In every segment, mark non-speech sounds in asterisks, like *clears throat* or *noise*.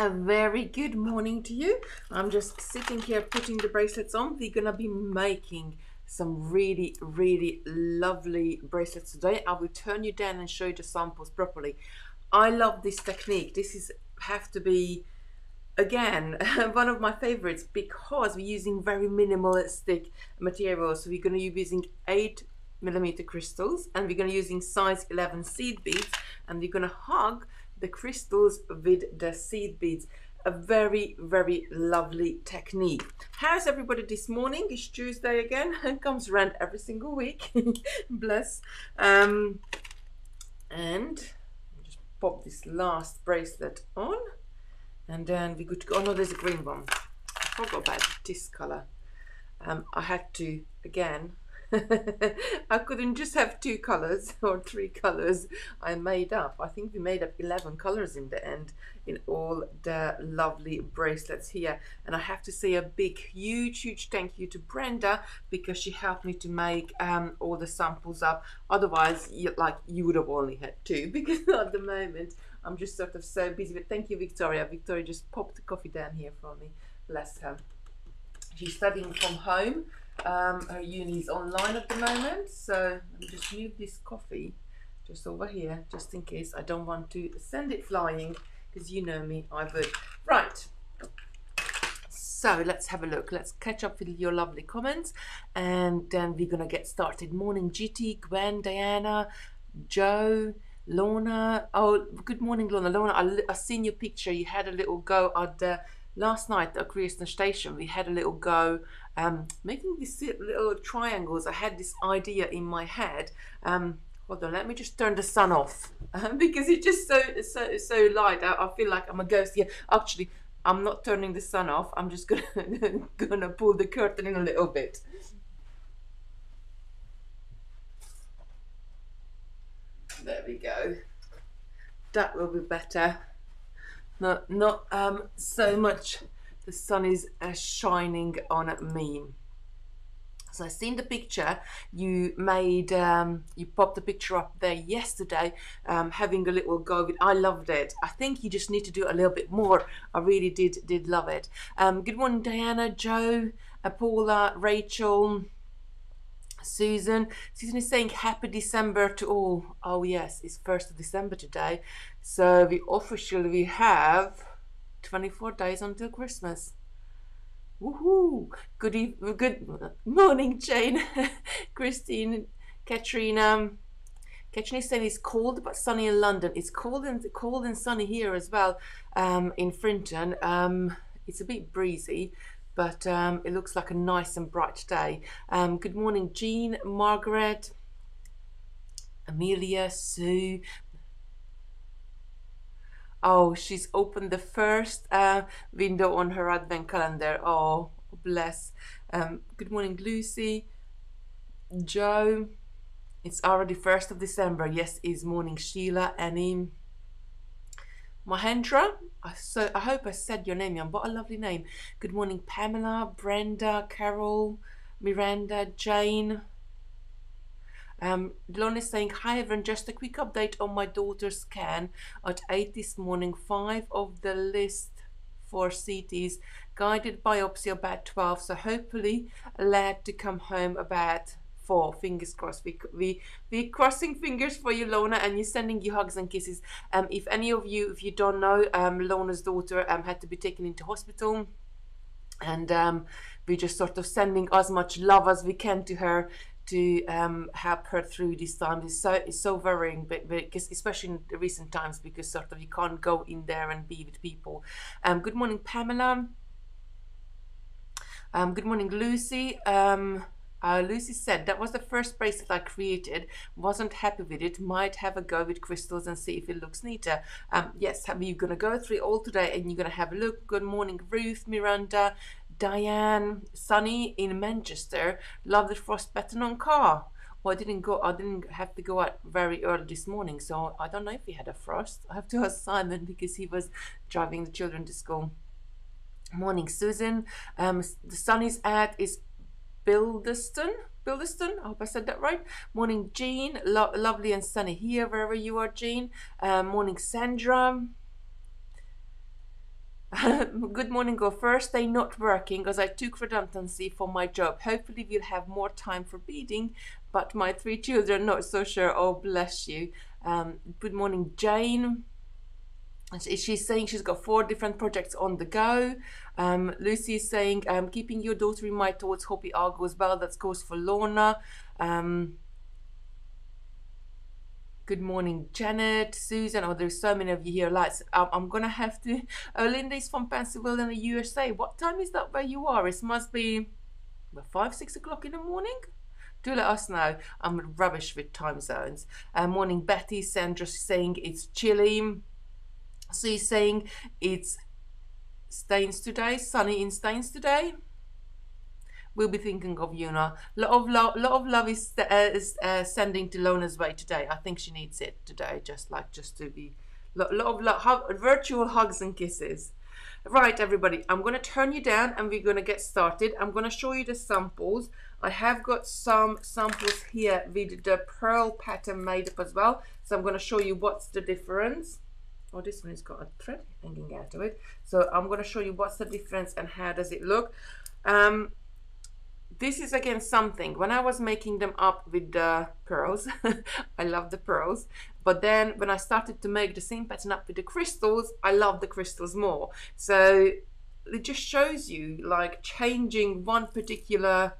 A very good morning to you. I'm just sitting here putting the bracelets on. We're gonna be making some really, really lovely bracelets today. I will turn you down and show you the samples properly. I love this technique. This is have to be again *laughs* one of my favorites because we're using very minimalistic materials. So we're gonna be using eight millimeter crystals and we're gonna be using size 11 seed beads and we're gonna hug the crystals with the seed beads. A very very lovely technique. How's everybody this morning? It's tuesday again. *laughs* It comes around every single week. *laughs* Bless. Um and just pop this last bracelet on. And then we to go. Oh no there's a green one. I forgot about this color. Um i had to again *laughs* I couldn't just have two colors *laughs* or three colors I made up. I think we made up 11 colors in the end in all the lovely bracelets here. And I have to say a big, huge, huge thank you to Brenda because she helped me to make um, all the samples up. Otherwise, you, like you would have only had two *laughs* because at the moment I'm just sort of so busy. But thank you, Victoria. Victoria just popped the coffee down here for me. Bless her. She's studying from home um, her uni is online at the moment, so let me just move this coffee just over here, just in case I don't want to send it flying, because you know me, I would. Right. So let's have a look. Let's catch up with your lovely comments, and then we're gonna get started. Morning, GT, Gwen, Diana, Joe. Lorna, oh, good morning, Lorna. Lorna, I, I seen your picture. You had a little go at the last night at Creation Station. We had a little go um, making these little triangles. I had this idea in my head. Um, hold on, let me just turn the sun off *laughs* because it's just so so so light. I, I, feel like I'm a ghost here. Actually, I'm not turning the sun off. I'm just *laughs* gonna gonna pull the curtain in a little bit. There we go. That will be better. Not not um so much the sun is uh, shining on me. So I seen the picture you made, um, you popped the picture up there yesterday, um, having a little go with. I loved it. I think you just need to do a little bit more. I really did did love it. Um, good morning, Diana, Joe, uh, Paula, Rachel. Susan. Susan is saying happy December to all. Oh yes, it's 1st of December today. So we officially we have 24 days until Christmas. Woohoo! Good eve- good morning, Jane, *laughs* Christine, Katrina. Katrina saying it's cold but sunny in London. It's cold and cold and sunny here as well um, in Frinton. Um, it's a bit breezy, but um, it looks like a nice and bright day. Um, good morning, Jean, Margaret, Amelia, Sue, Oh, she's opened the first uh, window on her advent calendar. Oh, bless. Um, good morning, Lucy. Joe. It's already 1st of December. Yes, is morning, Sheila, Annie. Mahendra. I, so, I hope I said your name, Jan. What a lovely name. Good morning, Pamela, Brenda, Carol, Miranda, Jane. Um, Lon is saying, hi everyone, just a quick update on my daughter's scan at 8 this morning. Five of the list for CTs, guided biopsy about 12, so hopefully allowed to come home about four. Fingers crossed. We we we crossing fingers for you, Lorna, and you're sending you hugs and kisses. Um, if any of you, if you don't know, um, Lorna's daughter um had to be taken into hospital, and um, we're just sort of sending as much love as we can to her to um, help her through these times is so is so worrying, but, because especially in the recent times, because sort of you can't go in there and be with people. Um, good morning, Pamela. Um, good morning, Lucy. Um, uh, Lucy said that was the first bracelet I created. Wasn't happy with it. Might have a go with crystals and see if it looks neater. Um, yes, you're gonna go through all today and you're gonna have a look. Good morning, Ruth, Miranda, Diane, Sunny in Manchester, love the frost pattern on car. Well, I didn't go. I didn't have to go out very early this morning, so I don't know if he had a frost. I have to *laughs* ask Simon because he was driving the children to school. Morning, Susan. Um, the Sunny's ad is Bildeston. Bildeston, I hope I said that right. Morning, Jean. Lo lovely and sunny here, wherever you are, Jean. Um, morning, Sandra. *laughs* Good morning, go first day not working because I took redundancy for my job. Hopefully we'll have more time for reading, but my three children not so sure. Oh, bless you. Um, good morning, Jane. She's saying she's got four different projects on the go. Um, Lucy is saying, um, keeping your daughter in. Hope it all goes well. That's goes for Lorna. Um, Good morning, Janet, Susan. Oh, there's so many of you here. Lights. Um, I'm gonna have to. *laughs* Uh, Linda's from Pennsylvania, in the USA. What time is that where you are? It must be well, five, six o'clock in the morning. Do let us know. I'm rubbish with time zones. Uh, morning, Betty. Sandra saying it's chilly. You're saying it's Staines today, sunny in Staines today we'll be thinking of you now. A lot of love, lot of love is, uh, is uh, sending to Lorna's way today. I think she needs it today, just like just to be lot, lot of love, hug, virtual hugs and kisses. Right, everybody, I'm going to turn you down and we're going to get started. I'm going to show you the samples. I have got some samples here with the pearl pattern made up as well. So I'm going to show you what's the difference. Oh, this one has got a thread hanging out of it. So I'm going to show you what's the difference and how does it look. Um, this is again something. When I was making them up with the pearls *laughs* I love the pearls. But then when I started to make the same pattern up with the crystals I love the crystals more. So it just shows you like changing one particular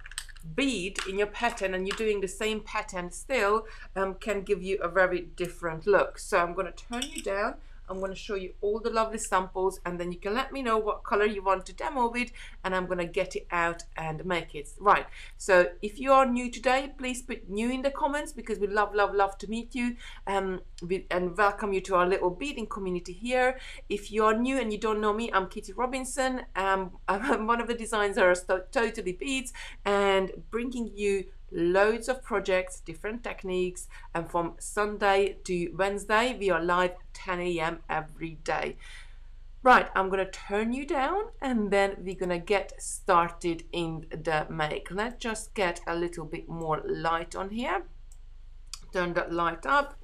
bead in your pattern and you're doing the same pattern still um, can give you a very different look. So I'm going to turn you down I'm going to show you all the lovely samples and then you can let me know what color you want to demo with and I'm going to get it out and make it. Right, so if you are new today, please put new in the comments because we love, love, love to meet you um, and welcome you to our little beading community here. If you are new and you don't know me, I'm Kitti Robinson. Um, *laughs* I'm one of the designers of Totally Beads and bringing you loads of projects, different techniques, and from Sunday to Wednesday, we are live 10 a.m. every day. Right, I'm gonna turn you down and then we're gonna get started in the make. Let's just get a little bit more light on here. Turn that light up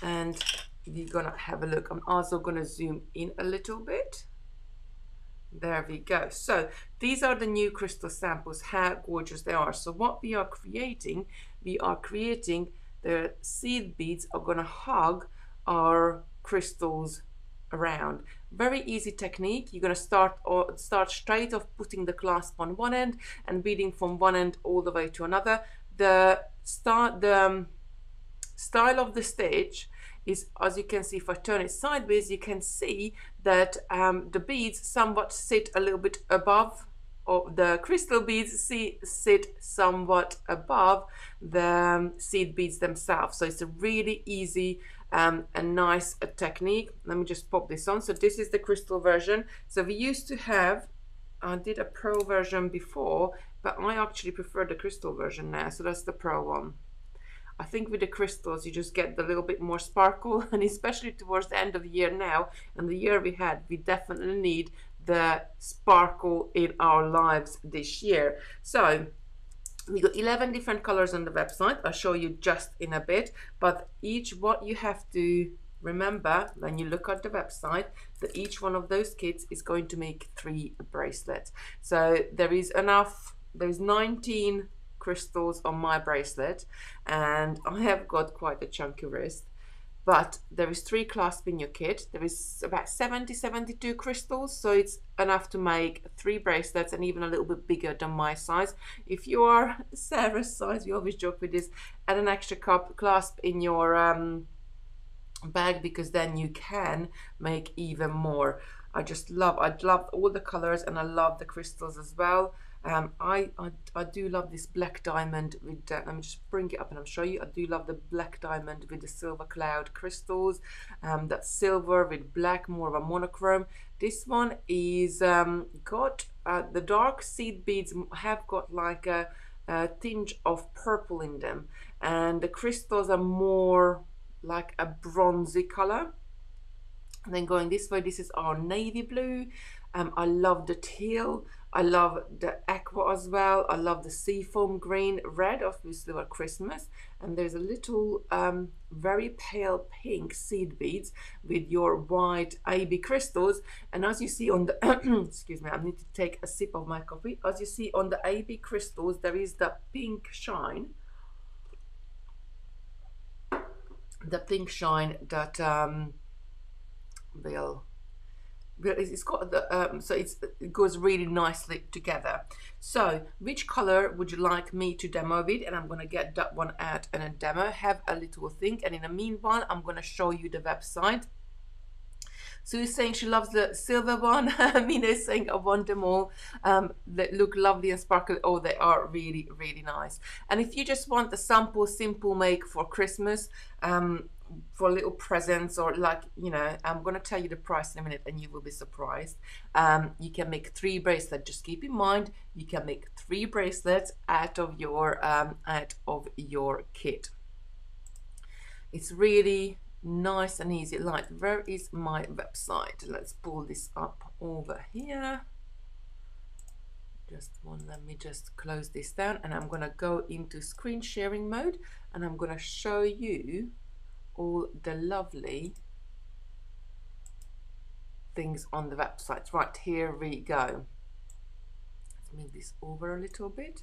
and we're gonna have a look. I'm also gonna zoom in a little bit. There we go. So these are the new crystal samples, how gorgeous they are. So what we are creating, we are creating the seed beads are going to hug our crystals around. Very easy technique. You're to start or start straight off putting the clasp on one end and beading from one end all the way to another. The start the um, style of the stitch is as you can see if I turn it sideways you can see that um, the beads somewhat sit a little bit above the crystal beads see, sit somewhat above the um, seed beads themselves. So it's a really easy um, a nice uh, technique. Let me just pop this on. So this is the crystal version. So we used to have I did a pearl version before but I actually prefer the crystal version now. So that's the pearl one. I think with the crystals you just get a little bit more sparkle *laughs* and especially towards the end of the year now and the year we had we definitely need the sparkle in our lives this year. So we got 11 different colors on the website. I'll show you just in a bit but each what you have to remember when you look at the website that each one of those kits is going to make three bracelets. So there is enough there's 19 crystals on my bracelet and I have got quite a chunky wrist but there is three clasp in your kit. There is about 70 72 crystals so it's enough to make three bracelets and even a little bit bigger than my size. If you are *laughs* Sarah's size we always joke with this. Add an extra cup clasp in your um, bag because then you can make even more. I just love I love all the colors and I love the crystals as well um, I, I, I do love this black diamond with, let me just bring it up and I'll show you. I do love the black diamond with the silver cloud crystals. Um, that's silver with black, more of a monochrome. This one is um, got, uh, the dark seed beads have got like a, a tinge of purple in them. And the crystals are more like a bronzy color. And then going this way, this is our navy blue. Um, I love the teal I love the aqua as well. I love the seafoam green, red, obviously for Christmas. And there's a little um, very pale pink seed beads with your white AB crystals. And as you see on the, *clears throat* excuse me, I need to take a sip of my coffee. As you see on the AB crystals, there is the pink shine. The pink shine that um, will it's got the um, so it's it goes really nicely together so which color would you like me to demo with and i'm going to get that one out and a demo have a little think and in the meanwhile i'm going to show you the website so he's saying she loves the silver one. *laughs* Mina is saying I want them all. Um, that look lovely and sparkly. Oh, they are really, really nice. And if you just want the sample, simple make for Christmas, um, for little presents or like you know i'm going to tell you the price in a minute and you will be surprised. Um, you can make three bracelets. Just keep in mind you can make three bracelets out of your um, out of your kit. It's really nice and easy. Like where is my website? Let's pull this up over here. Just one let me just close this down and I'm gonna go into screen sharing mode and I'm gonna show you all the lovely things on the website. Right, here we go. Let's move this over a little bit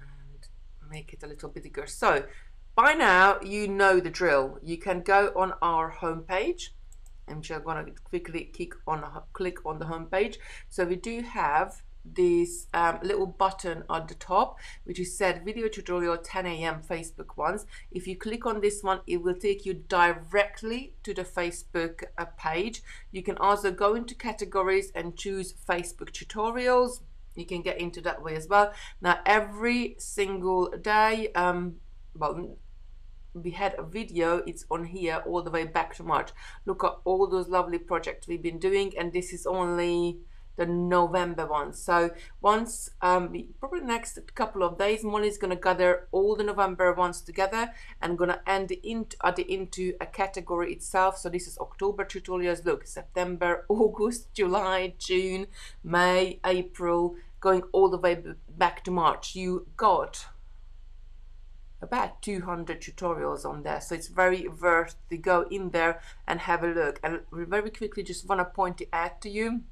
and make it a little bit bigger. So by now you know the drill. You can go on our homepage we're going to quickly click on click on the homepage. So we do have this um, little button at the top which is said video tutorial 10 a.m facebook ones. If you click on this one it will take you directly to the facebook uh, page. You can also go into categories and choose facebook tutorials. You can get into that way as well. Now every single day um well we had a video it's on here all the way back to march. Look at all those lovely projects we've been doing and this is only the November one. So once, um, probably next couple of days, Molly's going to gather all the November ones together and going to end into, add it into a category itself. So this is October tutorials. Look, September, *laughs* August, July, June, May, April, going all the way back to March. You got about 200 tutorials on there so it's very worth to go in there and have a look and we very quickly just want to point it out to you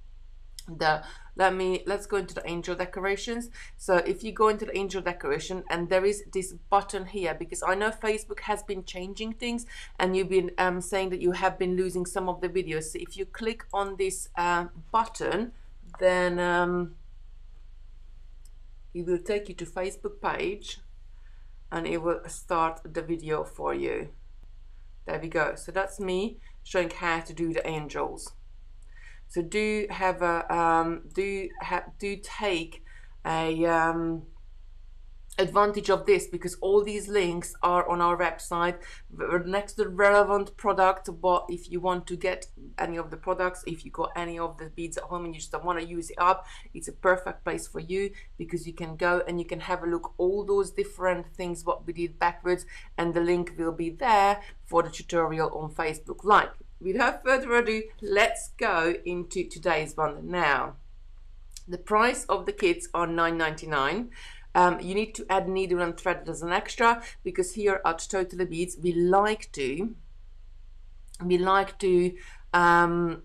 the let me let's go into the angel decorations. So if you go into the angel decoration and there is this button here because I know Facebook has been changing things and you've been um, saying that you have been losing some of the videos. So if you click on this uh, button then um, it will take you to Facebook page and it will start the video for you. There we go. So that's me showing how to do the angels so do have a um, do have do take a um, advantage of this because all these links are on our website. Next to the relevant product but if you want to get any of the products if you got any of the beads at home and you just don't want to use it up it's a perfect place for you because you can go and you can have a look all those different things what we did backwards and the link will be there for the tutorial on Facebook like without further ado, let's go into today's one now. The price of the kits are $9.99. Um, you need to add needle and thread as an extra because here at Totally Beads we like to we like to um,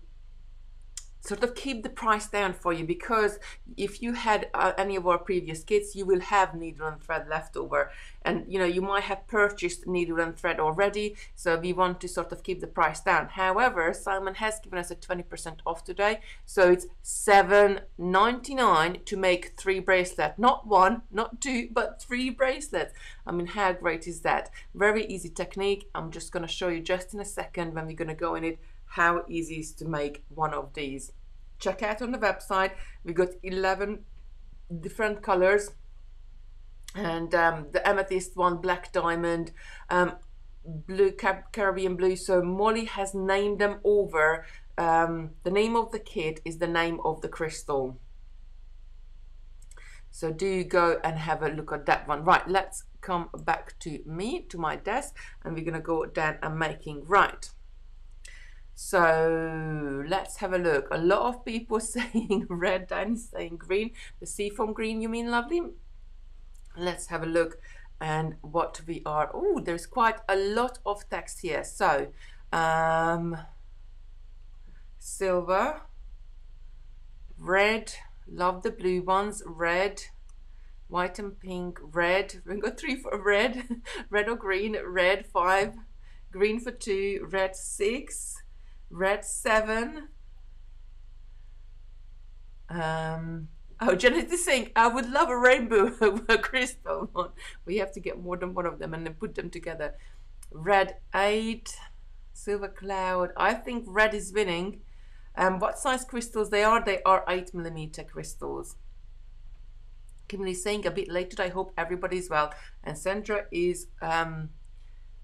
sort of keep the price down for you because if you had uh, any of our previous kits you will have needle and thread left over. And you know you might have purchased needle and thread already so we want to sort of keep the price down. However Simon has given us a 20% off today so it's 7.99 to make three bracelets. Not one not two but three bracelets. I mean how great is that? Very easy technique. I'm just going to show you just in a second when we're going to go in it how easy is to make one of these. Check out on the website. We got 11 different colors and um, the amethyst one, black diamond, um, blue Caribbean blue. So Molly has named them over. Um, the name of the kit is the name of the crystal. So do go and have a look at that one. Right, let's come back to me, to my desk, and we're gonna go down and making right. So let's have a look. A lot of people *laughs* saying red, Danny's saying green. The seafoam green, you mean lovely? Let's have a look and what we are. Oh, there's quite a lot of text here. So, um, silver, red, love the blue ones, red, white and pink, red. *laughs* We've got three for red, *laughs* red or green, red five, green for two, red six, red seven. Um, oh, Janet is saying, I would love a rainbow *laughs* a crystal one. We have to get more than one of them and then put them together. Red eight, silver cloud. I think red is winning. Um, what size crystals they are? They are eight millimeter crystals. Kimberly saying a bit later. I hope everybody's well. And Sandra is um,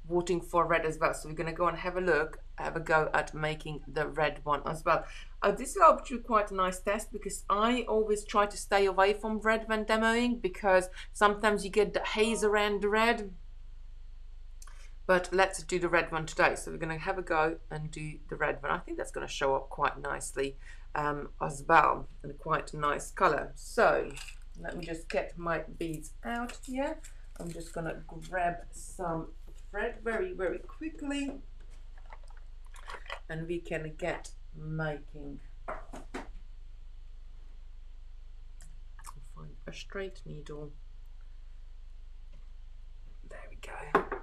voting for red as well. So we're going to go and have a look, have a go at making the red one as well. Uh, this is actually quite a nice test because I always try to stay away from red when demoing because sometimes you get the haze around the red. But let's do the red one today. So we're going to have a go and do the red one. I think that's going to show up quite nicely um, as well and quite a nice color. So let me just get my beads out here. I'm just going to grab some thread very, very quickly and we can get making. Find a straight needle. There we go.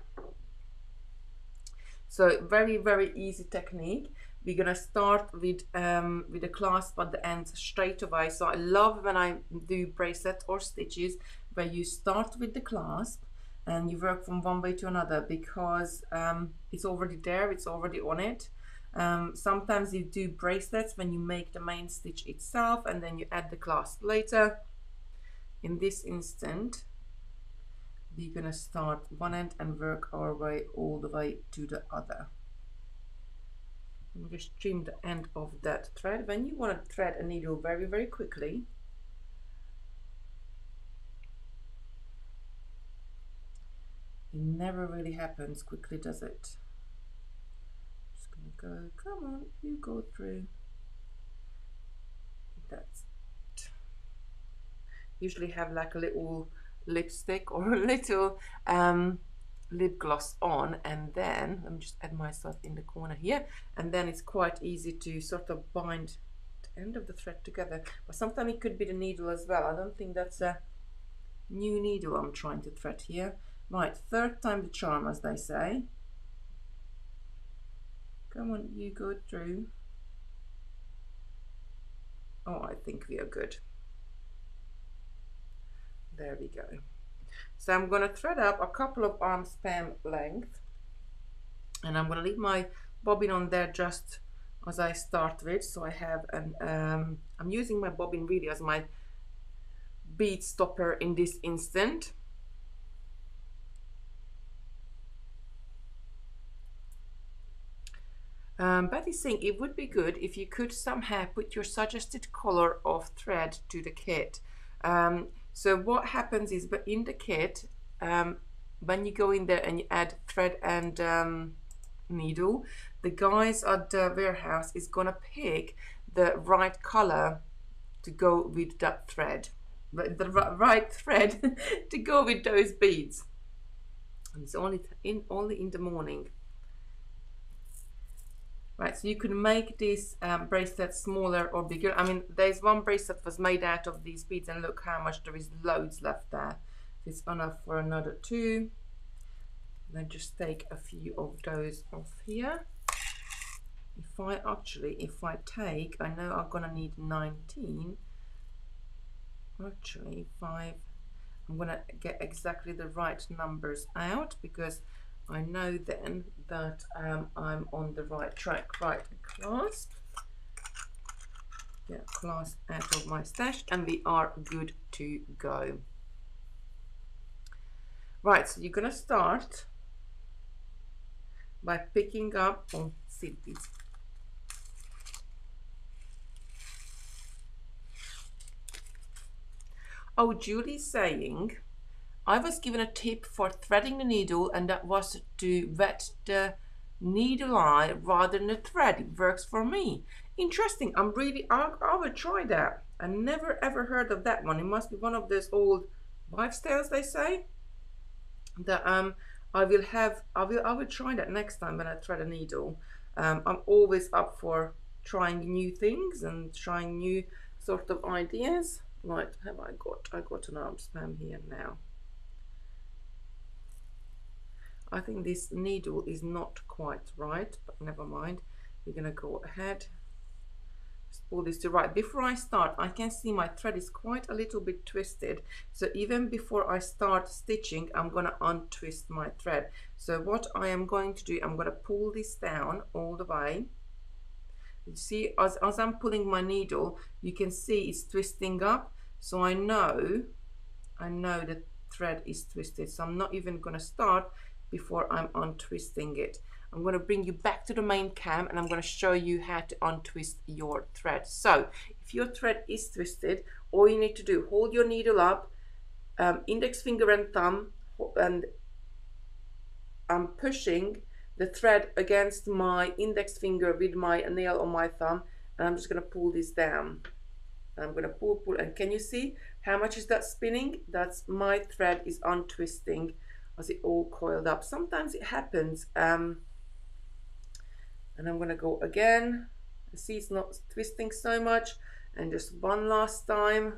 So very, very easy technique. We're gonna start with um, with a clasp at the ends straight away. So I love when I do bracelet or stitches where you start with the clasp and you work from one way to another because um, it's already there, it's already on it. Um, sometimes you do bracelets when you make the main stitch itself and then you add the clasp later. In this instant, we're gonna start one end and work our way all the way to the other. We just trim the end of that thread. When you want to thread a needle very, very quickly, it never really happens quickly, does it? Go, come on, you go through. That's it. Usually have like a little lipstick or *laughs* a little um, lip gloss on and then let me just add myself in the corner here and then it's quite easy to sort of bind the end of the thread together. But sometimes it could be the needle as well. I don't think that's a new needle I'm trying to thread here. Right third time the charm as they say come on you go through oh I think we are good. There we go. So I'm going to thread up a couple of arm span length and I'm going to leave my bobbin on there just as I start with. So I have an um, I'm using my bobbin really as my bead stopper in this instant um, Betty's think it would be good if you could somehow put your suggested color of thread to the kit um, so what happens is, but in the kit, um, when you go in there and you add thread and um, needle, the guys at the warehouse is gonna pick the right color to go with that thread, the right thread *laughs* to go with those beads. And it's only in only in the morning. Right, so you can make this um, bracelet smaller or bigger. I mean, there's one bracelet was made out of these beads and look how much there is loads left there. It's enough for another two. Then just take a few of those off here. If I actually, if I take, I know I'm gonna need 19. Actually, five, I'm gonna get exactly the right numbers out because I know then that um, I'm on the right track. Right, clasp. Get clasp out of my stash and we are good to go. Right, so you're going to start by picking up on beads. Oh, Julie's saying I was given a tip for threading the needle and that was to wet the needle eye rather than the thread. It works for me. Interesting. I'm really, I, I will try that. I never ever heard of that one. It must be one of those old wives' tales, they say. That um, I will have, I will, I will try that next time when I thread a needle. Um, I'm always up for trying new things and trying new sort of ideas. Right, have I got? I got an arm span here now. I think this needle is not quite right, but never mind. We're gonna go ahead. Pull this to right. Before I start I can see my thread is quite a little bit twisted. So even before I start stitching I'm gonna untwist my thread. So what I am going to do I'm gonna pull this down all the way. You see as, as I'm pulling my needle you can see it's twisting up. So I know I know the thread is twisted. So I'm not even gonna start before I'm untwisting it I'm going to bring you back to the main cam and I'm going to show you how to untwist your thread. So if your thread is twisted, all you need to do, hold your needle up, um, index finger and thumb, and I'm pushing the thread against my index finger with my nail on my thumb and I'm just going to pull this down. I'm going to pull, pull, and can you see how much is that spinning? That's my thread is untwisting as it all coiled up. Sometimes it happens. Um, and I'm gonna go again see it's not twisting so much and just one last time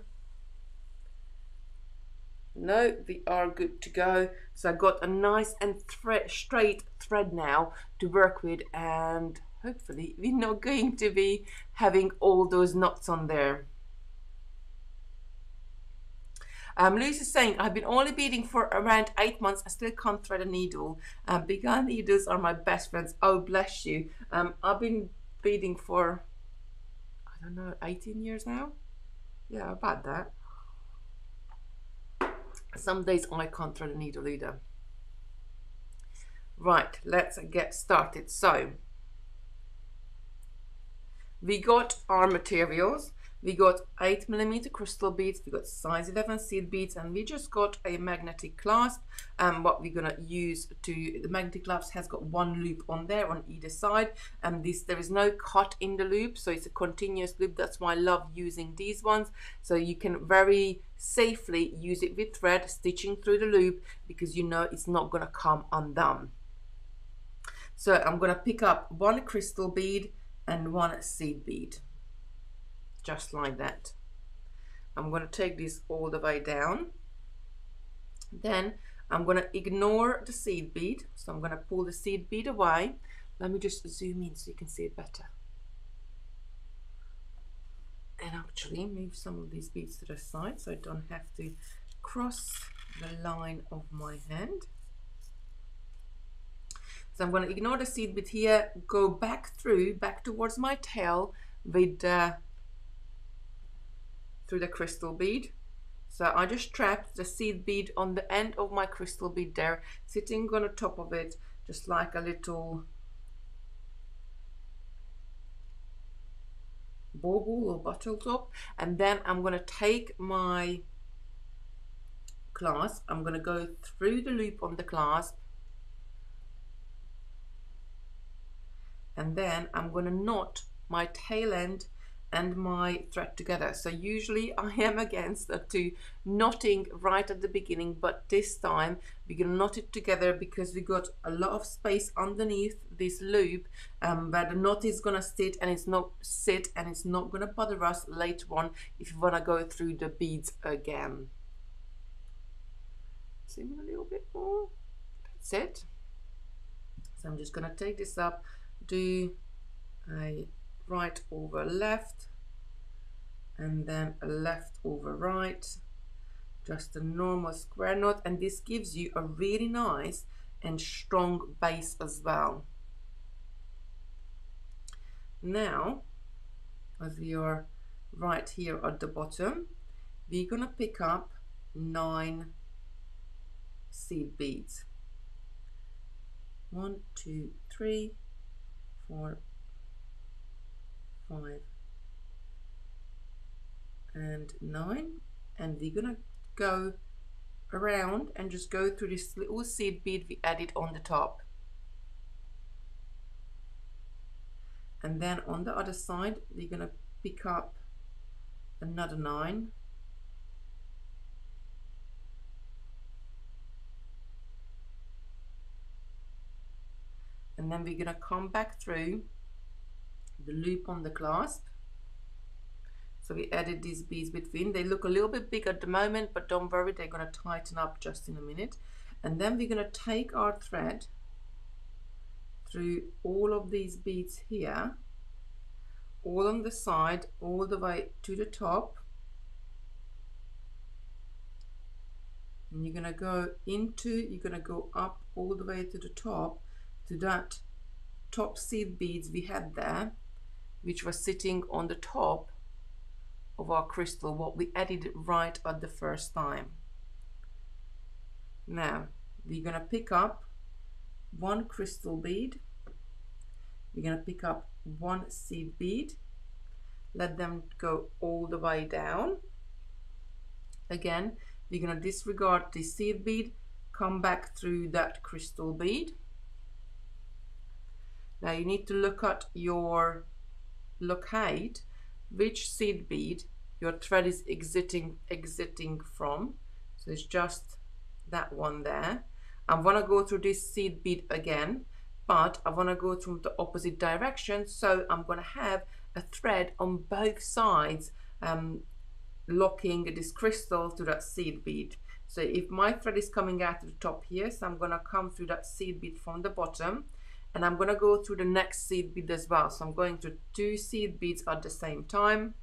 no we are good to go so I got a nice and thread, straight thread now to work with and hopefully we're not going to be having all those knots on there um, Lucy is saying, I've been only beading for around eight months. I still can't thread a needle. Um, big eye needles are my best friends. Oh, bless you. Um, I've been beading for, I don't know, 18 years now? Yeah, about that. Some days I can't thread a needle either. Right, let's get started. So, we got our materials we got 8 millimeter crystal beads we got size 11 seed beads and we just got a magnetic clasp. And um, what we're gonna use to the magnetic clasp has got one loop on there on either side and this there is no cut in the loop so it's a continuous loop. That's why I love using these ones. So you can very safely use it with thread stitching through the loop because you know it's not gonna come undone. So I'm gonna pick up one crystal bead and one seed bead just like that. I'm going to take this all the way down. Then I'm going to ignore the seed bead. So I'm going to pull the seed bead away. Let me just zoom in so you can see it better. And actually move some of these beads to the side so I don't have to cross the line of my hand. So I'm going to ignore the seed bead here, go back through, back towards my tail with uh, through the crystal bead. So I just trapped the seed bead on the end of my crystal bead there, sitting on the top of it, just like a little bauble or bottle top. And then I'm going to take my clasp, I'm going to go through the loop on the clasp, and then I'm going to knot my tail end and my thread together. So usually *laughs* I am against the to knotting right at the beginning, but this time we're gonna knot it together because we got a lot of space underneath this loop um, where the knot is gonna sit and it's not sit and it's not gonna bother us later on if you wanna go through the beads again. Zoom a little bit more. That's it. So I'm just gonna take this up, do a right over left and then left over right just a normal square knot and this gives you a really nice and strong base as well. Now as we are right here at the bottom we're gonna pick up nine seed beads. One two three four five. And nine and we're gonna go around and just go through this little seed bead we added on the top. And then on the other side we're to pick up another nine. And then we're to come back through the loop on the clasp. So we added these beads between. They look a little bit big at the moment but don't worry they're going to tighten up just in a minute. And then we're going to take our thread through all of these beads here all on the side all the way to the top. And you're going to go into you're going to go up all the way to the top to that top seed beads we had there which was sitting on the top of our crystal what we added right at the first time. Now we're going to pick up one crystal bead. We're going to pick up one seed bead. Let them go all the way down. Again we're going to disregard the seed bead come back through that crystal bead. Now you need to look at your locate which seed bead your thread is exiting exiting from. So it's just that one there. I want to go through this seed bead again but I want to go through the opposite direction. So I'm going to have a thread on both sides um, locking this crystal to that seed bead so if my thread is coming out to the top here so I'm going to come through that seed bead from the bottom and I'm going to go through the next seed bead as well so I'm going to two seed beads at the same time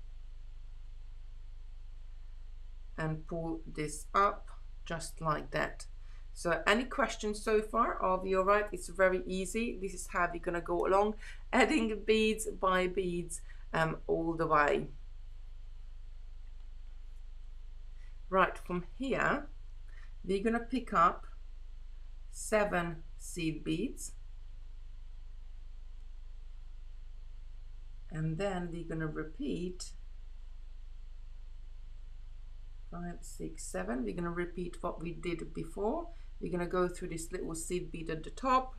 and pull this up just like that so any questions so far? Are we all right? It's very easy. This is how we're going to go along, *laughs* adding beads by beads um, all the way. Right, from here, we're going to pick up seven seed beads. And then we're going to repeat five, six, seven. We're going to repeat what we did before. We're going to go through this little seed bead at the top.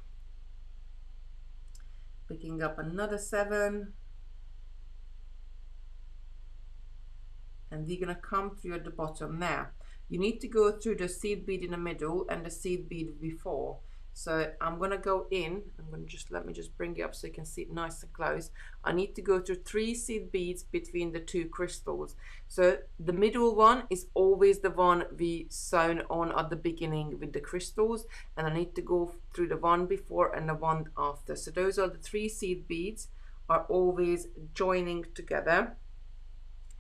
Picking up another seven. And we're going to come through at the bottom now you need to go through the seed bead in the middle and the seed bead before so I'm to go in, I'm to just, let me just bring it up so you can see it nice and close. I need to go through three seed beads between the two crystals. So the middle one is always the one we sewn on at the beginning with the crystals. And I need to go through the one before and the one after. So those are the three seed beads are always joining together.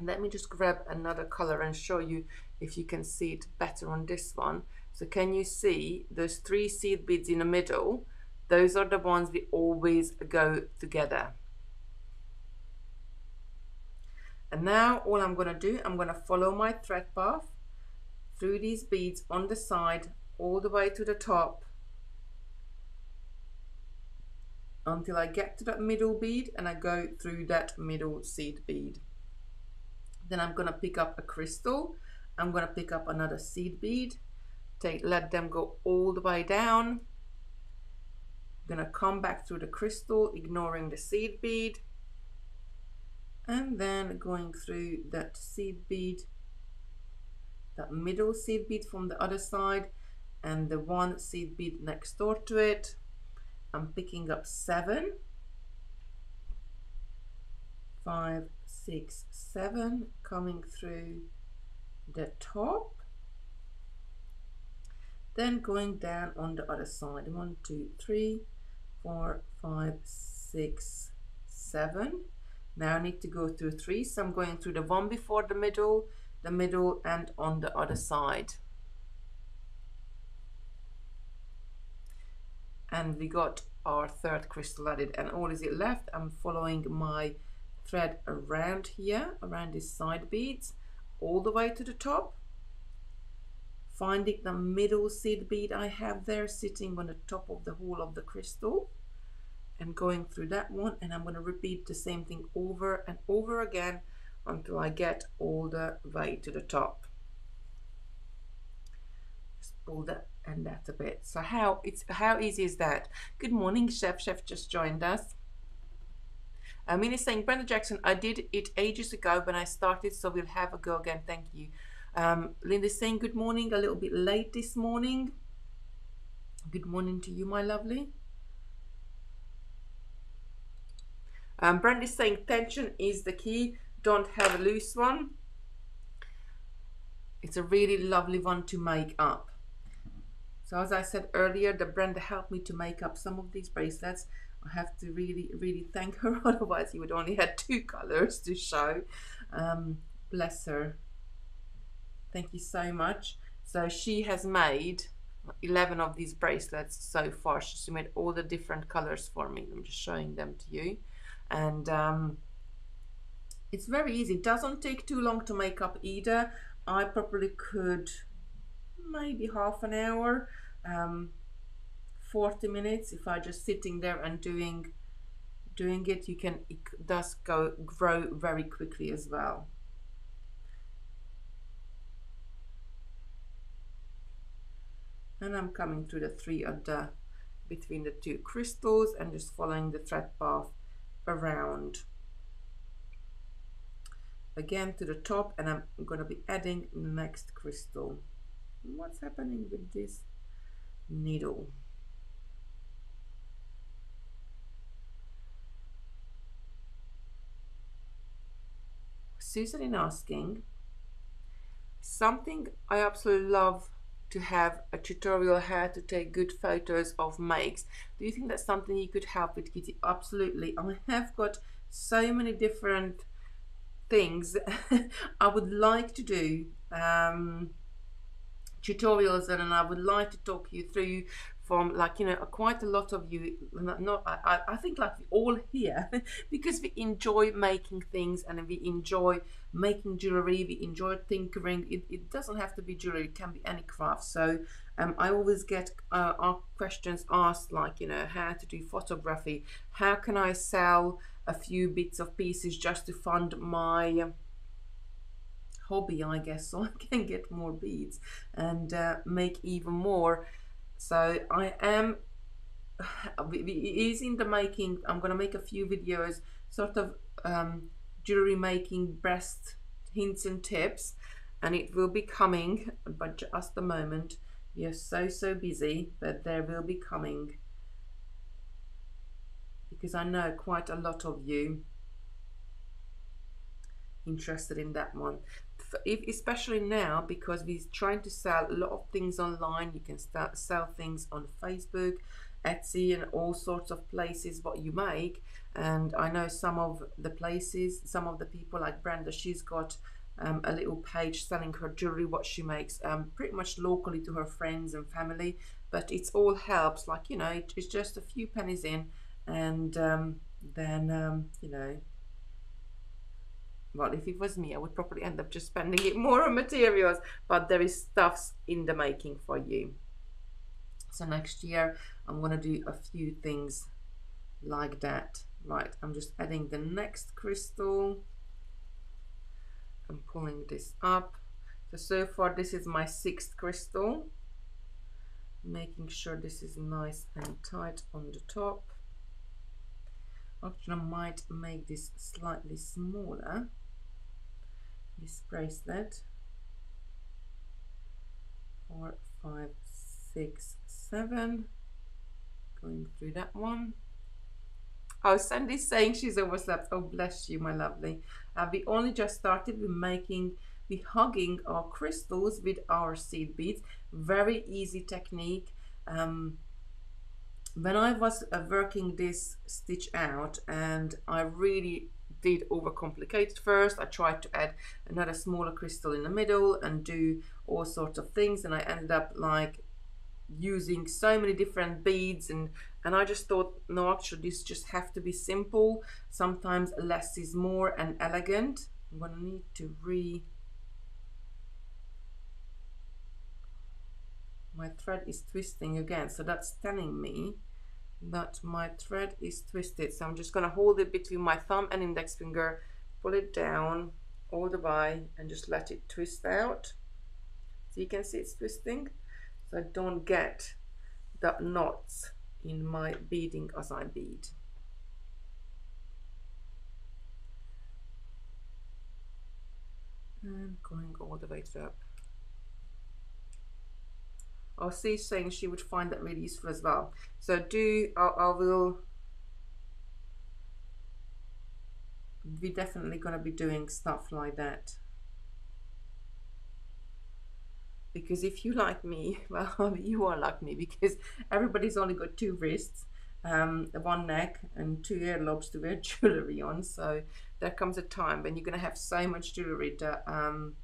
Let me just grab another color and show you if you can see it better on this one. So can you see those three seed beads in the middle? Those are the ones we always go together. And now all I'm going to do, I'm going to follow my thread path through these beads on the side all the way to the top until I get to that middle bead and I go through that middle seed bead. Then I'm going to pick up a crystal. I'm going to pick up another seed bead take let them go all the way down. I'm gonna come back through the crystal ignoring the seed bead. And then going through that seed bead that middle seed bead from the other side and the one seed bead next door to it. I'm picking up seven. Five six seven coming through the top then going down on the other side. One two three four five six seven. Now I need to go through three. So I'm going through the one before the middle the middle and on the other side. And we got our third crystal added. And all is it left? I'm following my thread around here around these side beads all the way to the top finding the middle seed bead I have there sitting on the top of the hole of the crystal and going through that one and I'm going to repeat the same thing over and over again until I get all the way to the top. Just pull that and that a bit. So how it's how easy is that? Good morning chef. Chef just joined us. Uh, Minnie saying, Brenda Jackson, I did it ages ago when I started, so we'll have a go again. Thank you. Um, Linda saying, good morning, a little bit late this morning. Good morning to you, my lovely. Um, Brandy's saying tension is the key. Don't have a loose one. It's a really lovely one to make up. So as I said earlier, the Brenda helped me to make up some of these bracelets. I have to really, really thank her. *laughs* Otherwise, you would only have two colors to show. Um, bless her. Thank you so much. So she has made 11 of these bracelets so far. She's made all the different colors for me. I'm just showing them to you. And um, it's very easy. It doesn't take too long to make up either. I probably could maybe half an hour, um, 40 minutes if I just sitting there and doing doing it you can it does go grow very quickly as well and I'm coming through the three of the between the two crystals and just following the thread path around. Again to the top and I'm going to be adding the next crystal. What's happening with this needle? Susan is asking something I absolutely love to have a tutorial how to take good photos of makes. Do you think that's something you could help with Kitti? Absolutely. I have got so many different things *laughs* I would like to do um, tutorials and I would like to talk you through from like you know quite a lot of you not I, I think like we all here *laughs* because we enjoy making things and we enjoy making jewelry we enjoy tinkering. It, it doesn't have to be jewelry it can be any craft. So um, I always get uh, our questions asked like you know how to do photography. How can I sell a few bits of pieces just to fund my hobby I guess *laughs* so I can get more beads and uh, make even more? So I am *sighs* it is in the making. I'm gonna make a few videos sort of um, jewelry making breast hints and tips and it will be coming but just the moment. You're so so busy but there will be coming. Because I know quite a lot of you interested in that one. If, especially now because we're trying to sell a lot of things online. You can start sell things on facebook etsy and all sorts of places what you make and i know some of the places some of the people like brenda she's got um, a little page selling her jewelry what she makes um, pretty much locally to her friends and family. But it's all helps like you know it, it's just a few pennies in and um, then um, you know well if it was me I would probably end up just spending it more on materials but there is stuffs in the making for you. So next year I'm gonna do a few things like that right I'm just adding the next crystal. I'm pulling this up. So so far this is my sixth crystal. Making sure this is nice and tight on the top. Actually I might make this slightly smaller. This bracelet. Four five six seven. Going through that one oh Sandy's saying she's overslept oh bless you my lovely. Uh, we only just started with making we hugging our crystals with our seed beads. Very easy technique. Um, when I was uh, working this stitch out and I really did overcomplicate it first. I tried to add another smaller crystal in the middle and do all sorts of things. And I ended up like using so many different beads and and I just thought no actually this just have to be simple. Sometimes less is more and elegant. I'm gonna need to re my thread is twisting again so that's telling me that my thread is twisted. So I'm just gonna hold it between my thumb and index finger pull it down all the way and just let it twist out. So you can see it's twisting. So I don't get the knots in my beading as I bead. And going all the way to up. Oh, see, saying she would find that really useful as well. So do, I, I will, we're definitely going to be doing stuff like that. Because if you like me, *laughs* well, you are like me because everybody's only got two wrists, um, one neck and two earlobes to wear *laughs* jewelry on. So there comes a time when you're going to have so much jewelry that um,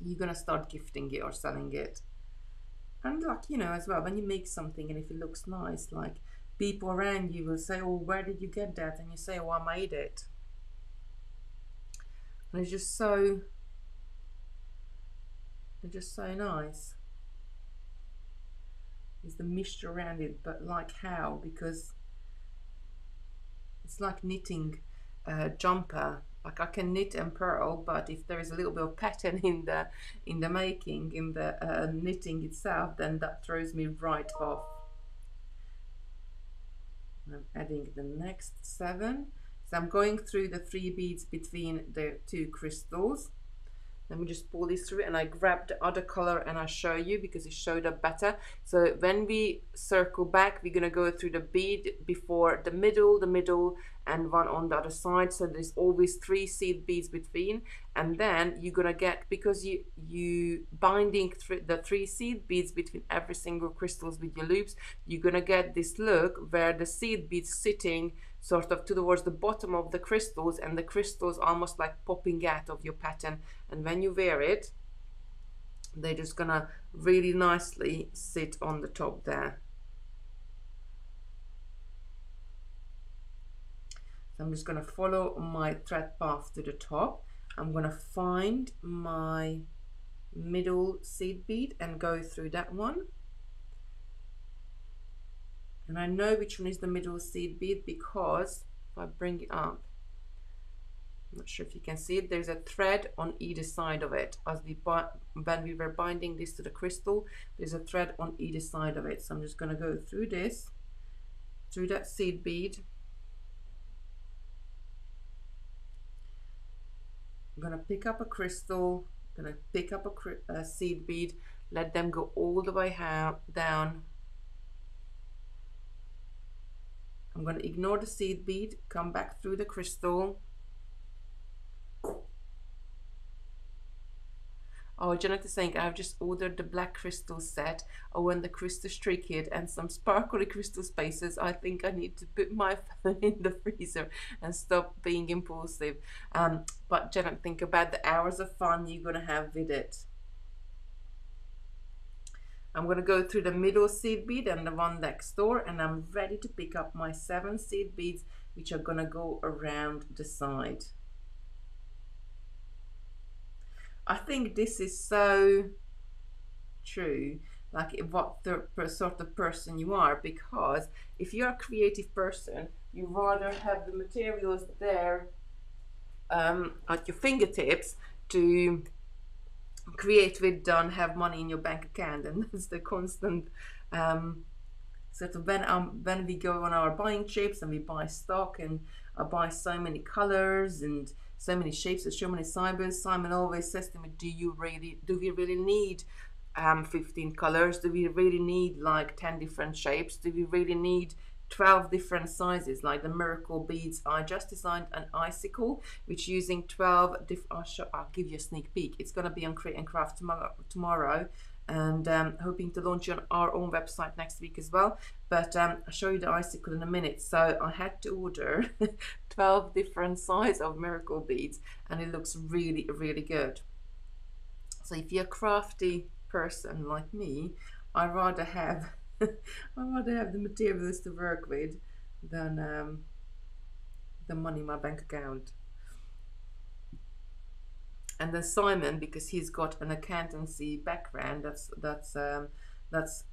you're going to start gifting it or selling it. And like you know as well when you make something and if it looks nice like people around you will say oh where did you get that? And you say oh I made it. And it's just so it's just so nice. Is the mixture around it but like how? Because it's like knitting a jumper. Like I can knit and purl but if there is a little bit of pattern *laughs* in the in the making in the uh, knitting itself then that throws me right off. I'm adding the next seven. So I'm going through the three beads between the two crystals let me just pull this through and I grab the other color and I show you because it showed up better. So when we circle back we're gonna go through the bead before the middle the middle and one on the other side. So there's always three seed beads between. And then you're gonna get because you you binding th the three seed beads between every single crystals with your loops you're gonna get this look where the seed beads sitting sort of towards the bottom of the crystals and the crystals almost like popping out of your pattern. And when you wear it they're just gonna really nicely sit on the top there. So I'm just gonna follow my thread path to the top. I'm gonna find my middle seed bead and go through that one and I know which one is the middle seed bead because if I bring it up I'm not sure if you can see it there's a thread on either side of it. As we when we were binding this to the crystal there's a thread on either side of it. So I'm just going to go through this through that seed bead I'm going to pick up a crystal I'm going to pick up a, a seed bead let them go all the way down I'm going to ignore the seed bead, come back through the crystal. Oh, is saying I've just ordered the black crystal set. Oh, and the crystal streak kit and some sparkly crystal spaces. I think I need to put my *laughs* phone in the freezer and stop being impulsive. Um, but Janet, think about the hours of fun you're going to have with it. I'm going to go through the middle seed bead and the one next door and I'm ready to pick up my seven seed beads which are going to go around the side. I think this is so true like what the sort of person you are because if you're a creative person you rather have the materials there um, at your fingertips to create with done have money in your bank account and *laughs* that's the constant um, when um, when we go on our buying trips and we buy stock and I buy so many colors and so many shapes and so many fibers Simon always says to me do you really do we really need um, 15 colors? Do we really need like 10 different shapes? Do we really need 12 different sizes like the miracle beads I just designed an icicle which using 12 diff I'll, I'll give you a sneak peek. It's going to be on create and craft tomorrow tomorrow and um, hoping to launch on our own website next week as well. But um, I'll show you the icicle in a minute. So I had to order *laughs* 12 different size of miracle beads and it looks really really good. So if you're a crafty person like me I rather have *laughs* I rather have the materials to work with than um, the money in my bank account. And then Simon, because he's got an accountancy background, that's that's um, that's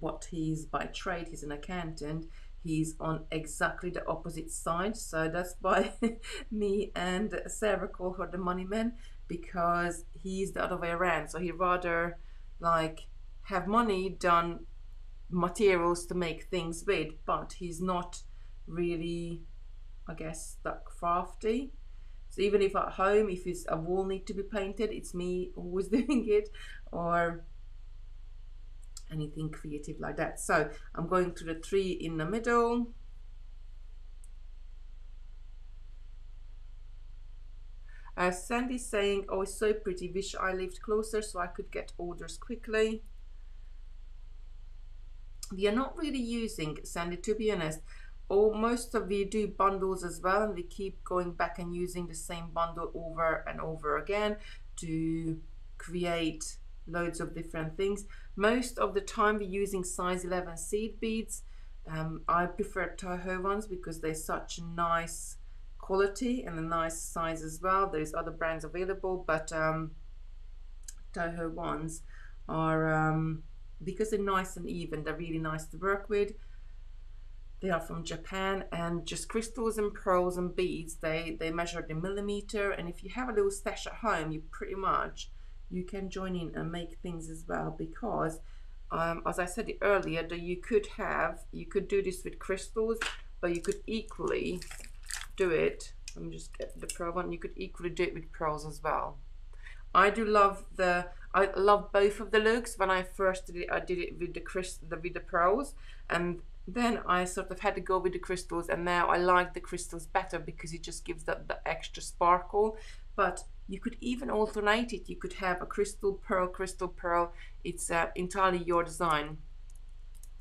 what he's by trade. He's an accountant. He's on exactly the opposite side. So that's why *laughs* me and Sarah call her the money man because he's the other way around. So he rather like have money done materials to make things with, but he's not really, I guess, that crafty. So even if at home, if it's a wall need to be painted, it's me *laughs* who's doing it or anything creative like that. So I'm going to the three in the middle. Uh, Sandy's saying, oh, it's so pretty. Wish I lived closer so I could get orders quickly. We are not really using, Sandy, to be honest, or most of we do bundles as well and we keep going back and using the same bundle over and over again to create loads of different things. Most of the time we're using size 11 seed beads. Um, I prefer Toho ones because they're such nice quality and a nice size as well. There's other brands available but um, Toho ones are um, because they're nice and even they're really nice to work with they are from Japan and just crystals and pearls and beads. They they measure the millimeter and if you have a little stash at home, you pretty much you can join in and make things as well because um, as I said earlier that you could have you could do this with crystals but you could equally do it let me just get the pearl one you could equally do it with pearls as well I do love the I love both of the looks. When I first did it I did it with the crystal the, with the pearls. And then I sort of had to go with the crystals. And now I like the crystals better because it just gives that the extra sparkle. But you could even alternate it. You could have a crystal pearl crystal pearl. It's uh, entirely your design.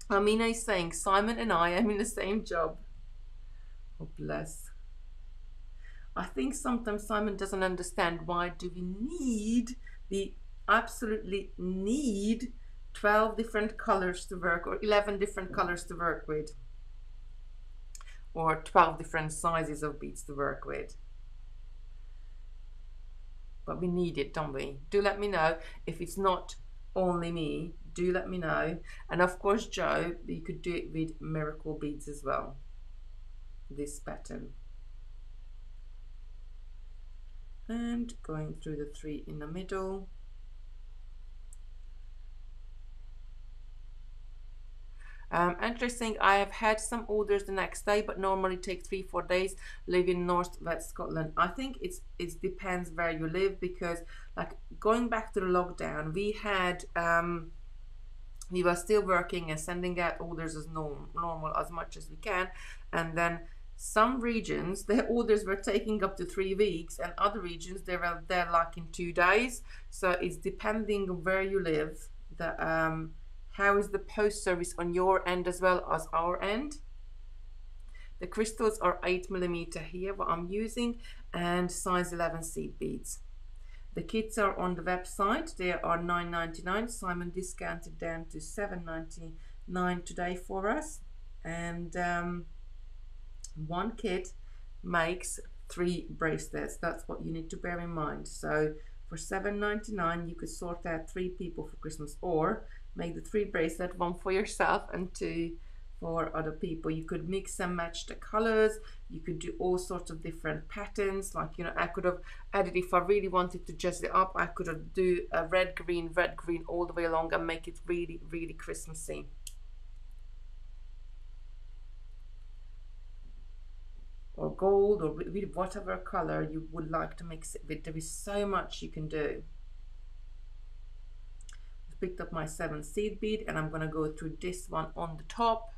Amina is saying Simon and I am in the same job. Oh bless I think sometimes Simon doesn't understand why do we need the absolutely need 12 different colors to work or 11 different colors to work with. Or 12 different sizes of beads to work with. But we need it don't we? Do let me know if it's not only me. Do let me know. And of course Joe you could do it with miracle beads as well. This pattern and going through the three in the middle Um, interesting, I have had some orders the next day, but normally take three, four days. living North West Scotland. I think it's it depends where you live because, like, going back to the lockdown, we had um, we were still working and sending out orders as norm, normal as much as we can, and then some regions *laughs* their orders were taking up to three weeks and other regions they were there like in two days so it's depending where you live the um how is the post service on your end as well as our end? The crystals are 8 millimeter here, what I'm using, and size 11 seed beads. The kits are on the website. They are 9.99. Simon discounted down to 7.99 today for us. And um, one kit makes three bracelets. That's what you need to bear in mind. So for 7.99, you could sort out three people for Christmas, or make the three bracelet, one for yourself and two for other people. You could mix and match the colors. You could do all sorts of different patterns. Like, you know, I could have added, if I really wanted to jazz it up, I could have do a red, green, red, green all the way along and make it really, really Christmassy. Or gold or with whatever color you would like to mix it with. There is so much you can do I've picked up my seven seed bead and I'm going to go through this one on the top.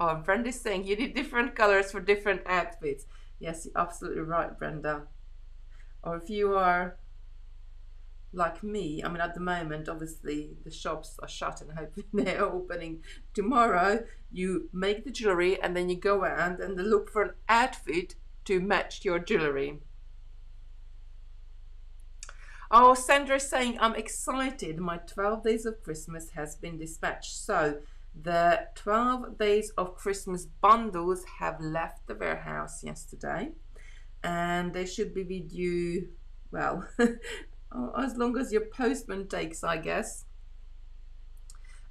Oh, Brenda's saying you need different colors for different outfits. Yes, you're absolutely right, Brenda. Or if you are like me, I mean, at the moment, obviously the shops are shut and *laughs* hopefully they're opening tomorrow. You make the jewelry and then you go around and look for an outfit to match your jewelry. Oh, Sandra is saying, I'm excited. My 12 days of Christmas has been dispatched. So the 12 days of Christmas bundles have left the warehouse yesterday and they should be with you, well, *laughs* as long as your postman takes, I guess.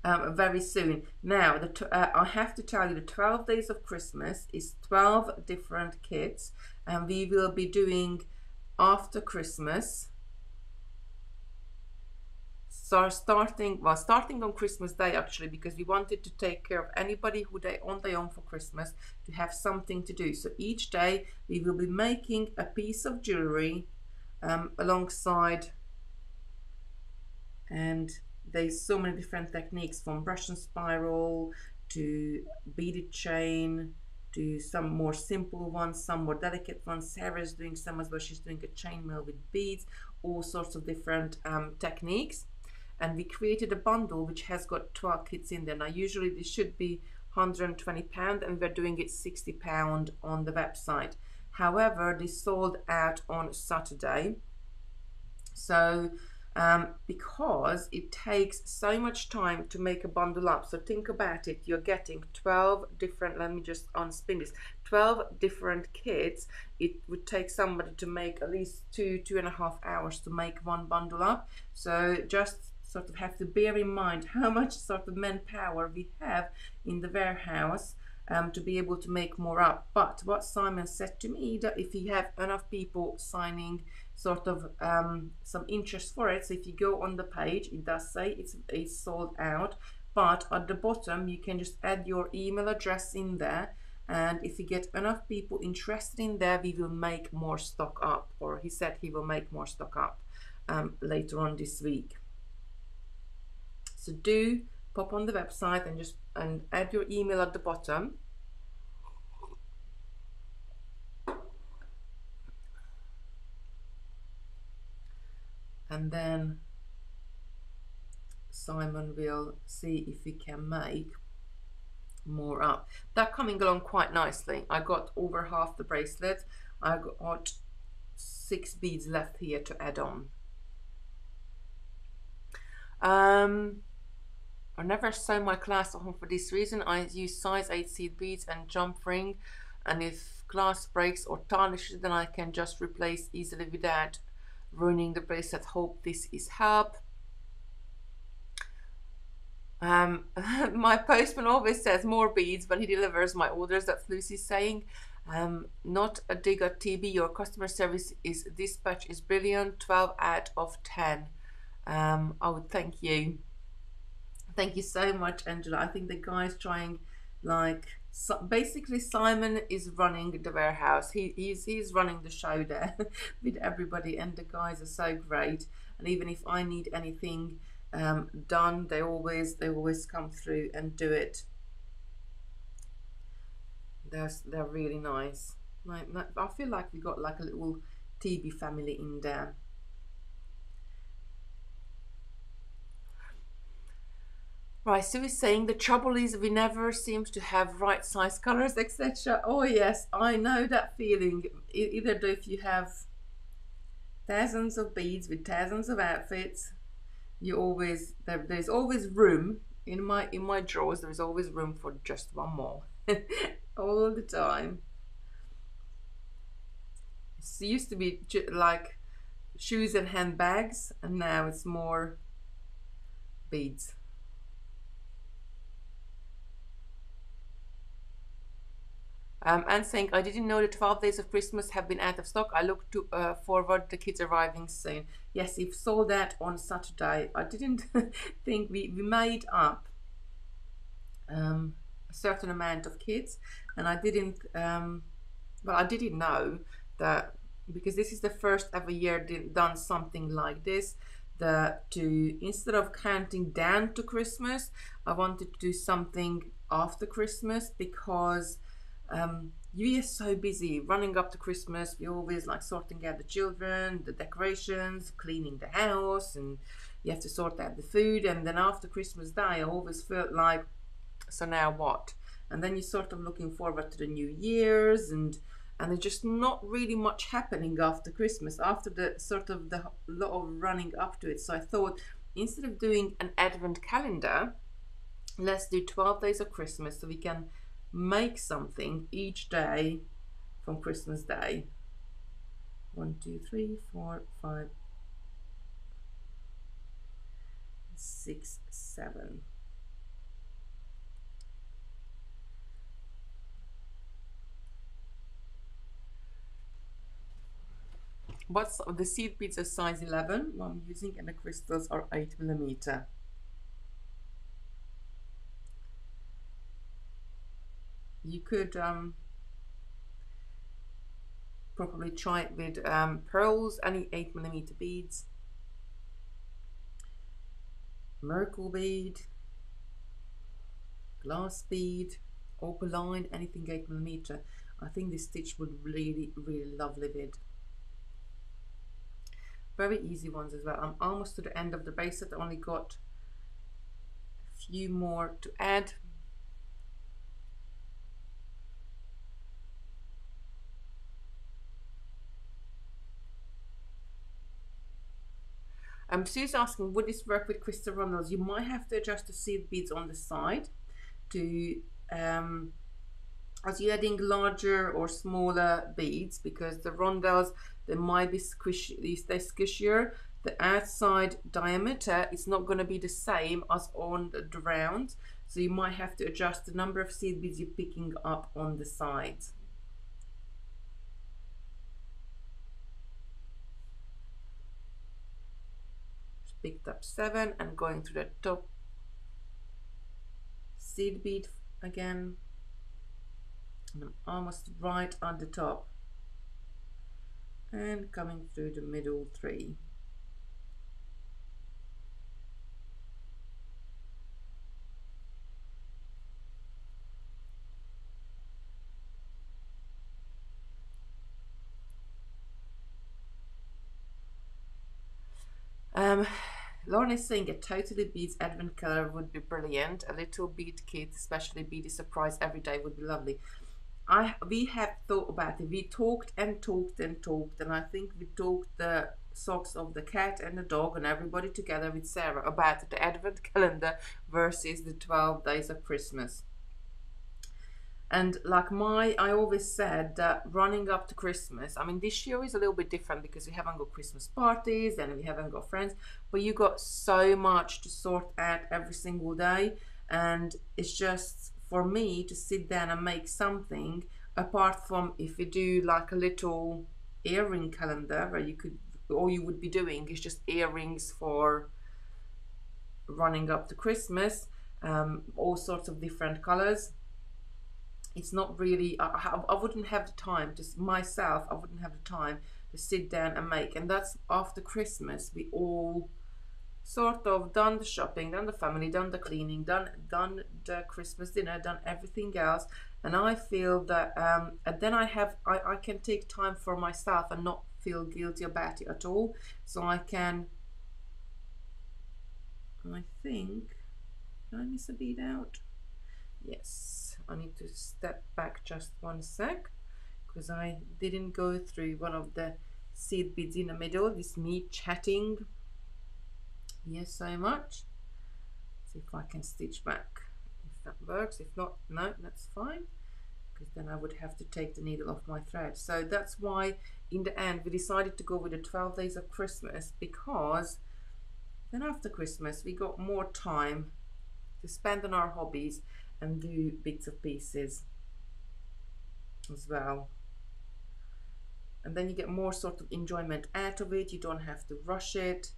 Um, very soon. Now, the uh, I have to tell you, the 12 days of Christmas is 12 different kits, and we will be doing after Christmas So starting, well, starting on Christmas Day actually, because we wanted to take care of anybody who they on their own for Christmas to have something to do. So each day we will be making a piece of jewelry um, alongside, and there's so many different techniques from Russian spiral to beaded chain to some more simple ones, some more delicate ones. Sarah's doing some as well. She's doing a chainmail with beads, all sorts of different um, techniques and we created a bundle which has got 12 kits in there. Now usually this should be 120 pound and we're doing it 60 pound on the website. However, they sold out on Saturday. So um, because it takes so much time to make a bundle up. So think about it, you're getting 12 different, let me just unspin this, 12 different kits. It would take somebody to make at least two, two and a half hours to make one bundle up. So just sort of have to bear in mind how much sort of manpower we have in the warehouse um, to be able to make more up. But what Simon said to me that if you have enough people signing sort of um, some interest for it, so if you go on the page, it does say it's, it's sold out, but at the bottom you can just add your email address in there. And if you get enough people interested in there we will make more stock up. Or he said he will make more stock up um, later on this week. So do pop on the website and just and add your email at the bottom. And then Simon will see if we can make more up. That coming along quite nicely. I got over half the bracelet. I got six beads left here to add on. Um, I never sew my at home for this reason. I use size 8 seed beads and jump ring and if glass breaks or tarnishes then I can just replace easily without ruining the bracelet. Hope this is help. Um, *laughs* my postman always says more beads when he delivers my orders. That's Lucy saying. Um, not a dig at TB. Your customer service is dispatch is brilliant. 12 out of 10. Um, I would thank you. Thank you so much, Angela. I think the guy's trying, like, so basically Simon is running the warehouse. He, he's he's running the show there *laughs* with everybody, and the guys are so great. And even if I need anything um, done, they always they always come through and do it. They're they're really nice. Like, I feel like we got like a little TB family in there. Right, so he's saying the trouble is we never seem to have right size colors, etc. Oh yes, I know that feeling. Either if you have thousands of beads with thousands of outfits, you always there, there's always room in my in my drawers. There's always room for just one more, *laughs* all the time. It used to be like shoes and handbags, and now it's more beads. Um, and saying, I didn't know the 12 days of Christmas have been out of stock. I look to uh, forward the kids arriving soon. Yes, you've sold that on Saturday. I didn't *laughs* think we, we made up um, a certain amount of kids, and I didn't, um, well, I didn't know that because this is the first ever year done something like this. That to instead of counting down to Christmas, I wanted to do something after Christmas because um, you are so busy running up to Christmas. We always like sorting out the children, the decorations, cleaning the house, and you have to sort out the food. And then after Christmas Day, I always felt like, so now what? And then you're sort of looking forward to the New Year's, and and there's just not really much happening after Christmas, after the sort of the lot of running up to it. So I thought instead of doing an Advent calendar, let's do 12 days of Christmas so we can make something each day from Christmas Day. One, two, three, four, five, six, seven. What's the seed are size 11 I'm using and the crystals are 8 millimeter. You could um, probably try it with um, pearls, any 8 millimeter beads, miracle bead, glass bead, opaline, anything 8 millimeter. I think this stitch would really, really lovely with. Very easy ones as well. I'm almost to the end of the bracelet. Only got a few more to add. Um, Sue's asking, would this work with crystal rondelles? You might have to adjust the seed beads on the side to um, as you're adding larger or smaller beads because the rondelles they might be squishy they squishier. The outside diameter is not going to be the same as on the round so you might have to adjust the number of seed beads you're picking up on the sides picked up seven and going to the top seed bead again. And I'm almost right on the top. And coming through the middle three Um, Lauren is saying a totally beads advent color would be brilliant. A little bead kit, especially beady surprise every day would be lovely. I we have thought about it. We talked and talked and talked, and I think we talked the socks of the cat and the dog and everybody together with Sarah about the advent *laughs* calendar versus the 12 days of Christmas. And like my, I always said that running up to Christmas, I mean, this year is a little bit different because we haven't got Christmas parties and we haven't got friends, but you got so much to sort out every single day. And it's just for me to sit down and make something apart from if you do like a little earring calendar where you could, all you would be doing is just earrings for running up to Christmas, um, all sorts of different colors it's not really I, I wouldn't have the time just myself I wouldn't have the time to sit down and make and that's after Christmas we all sort of done the shopping done the family done the cleaning done done the Christmas dinner done everything else. And I feel that um, and then I have I, I can take time for myself and not feel guilty about it at all. So I can I think did I miss a bead out? Yes I need to step back just one sec because I didn't go through one of the seed beads in the middle. This me chatting. Yes so much. See if I can stitch back if that works. If not no that's fine because then I would have to take the needle off my thread. So that's why in the end we decided to go with the 12 days of Christmas because then after Christmas we got more time to spend on our hobbies and do bits of pieces as well. And then you get more sort of enjoyment out of it. You don't have to rush it.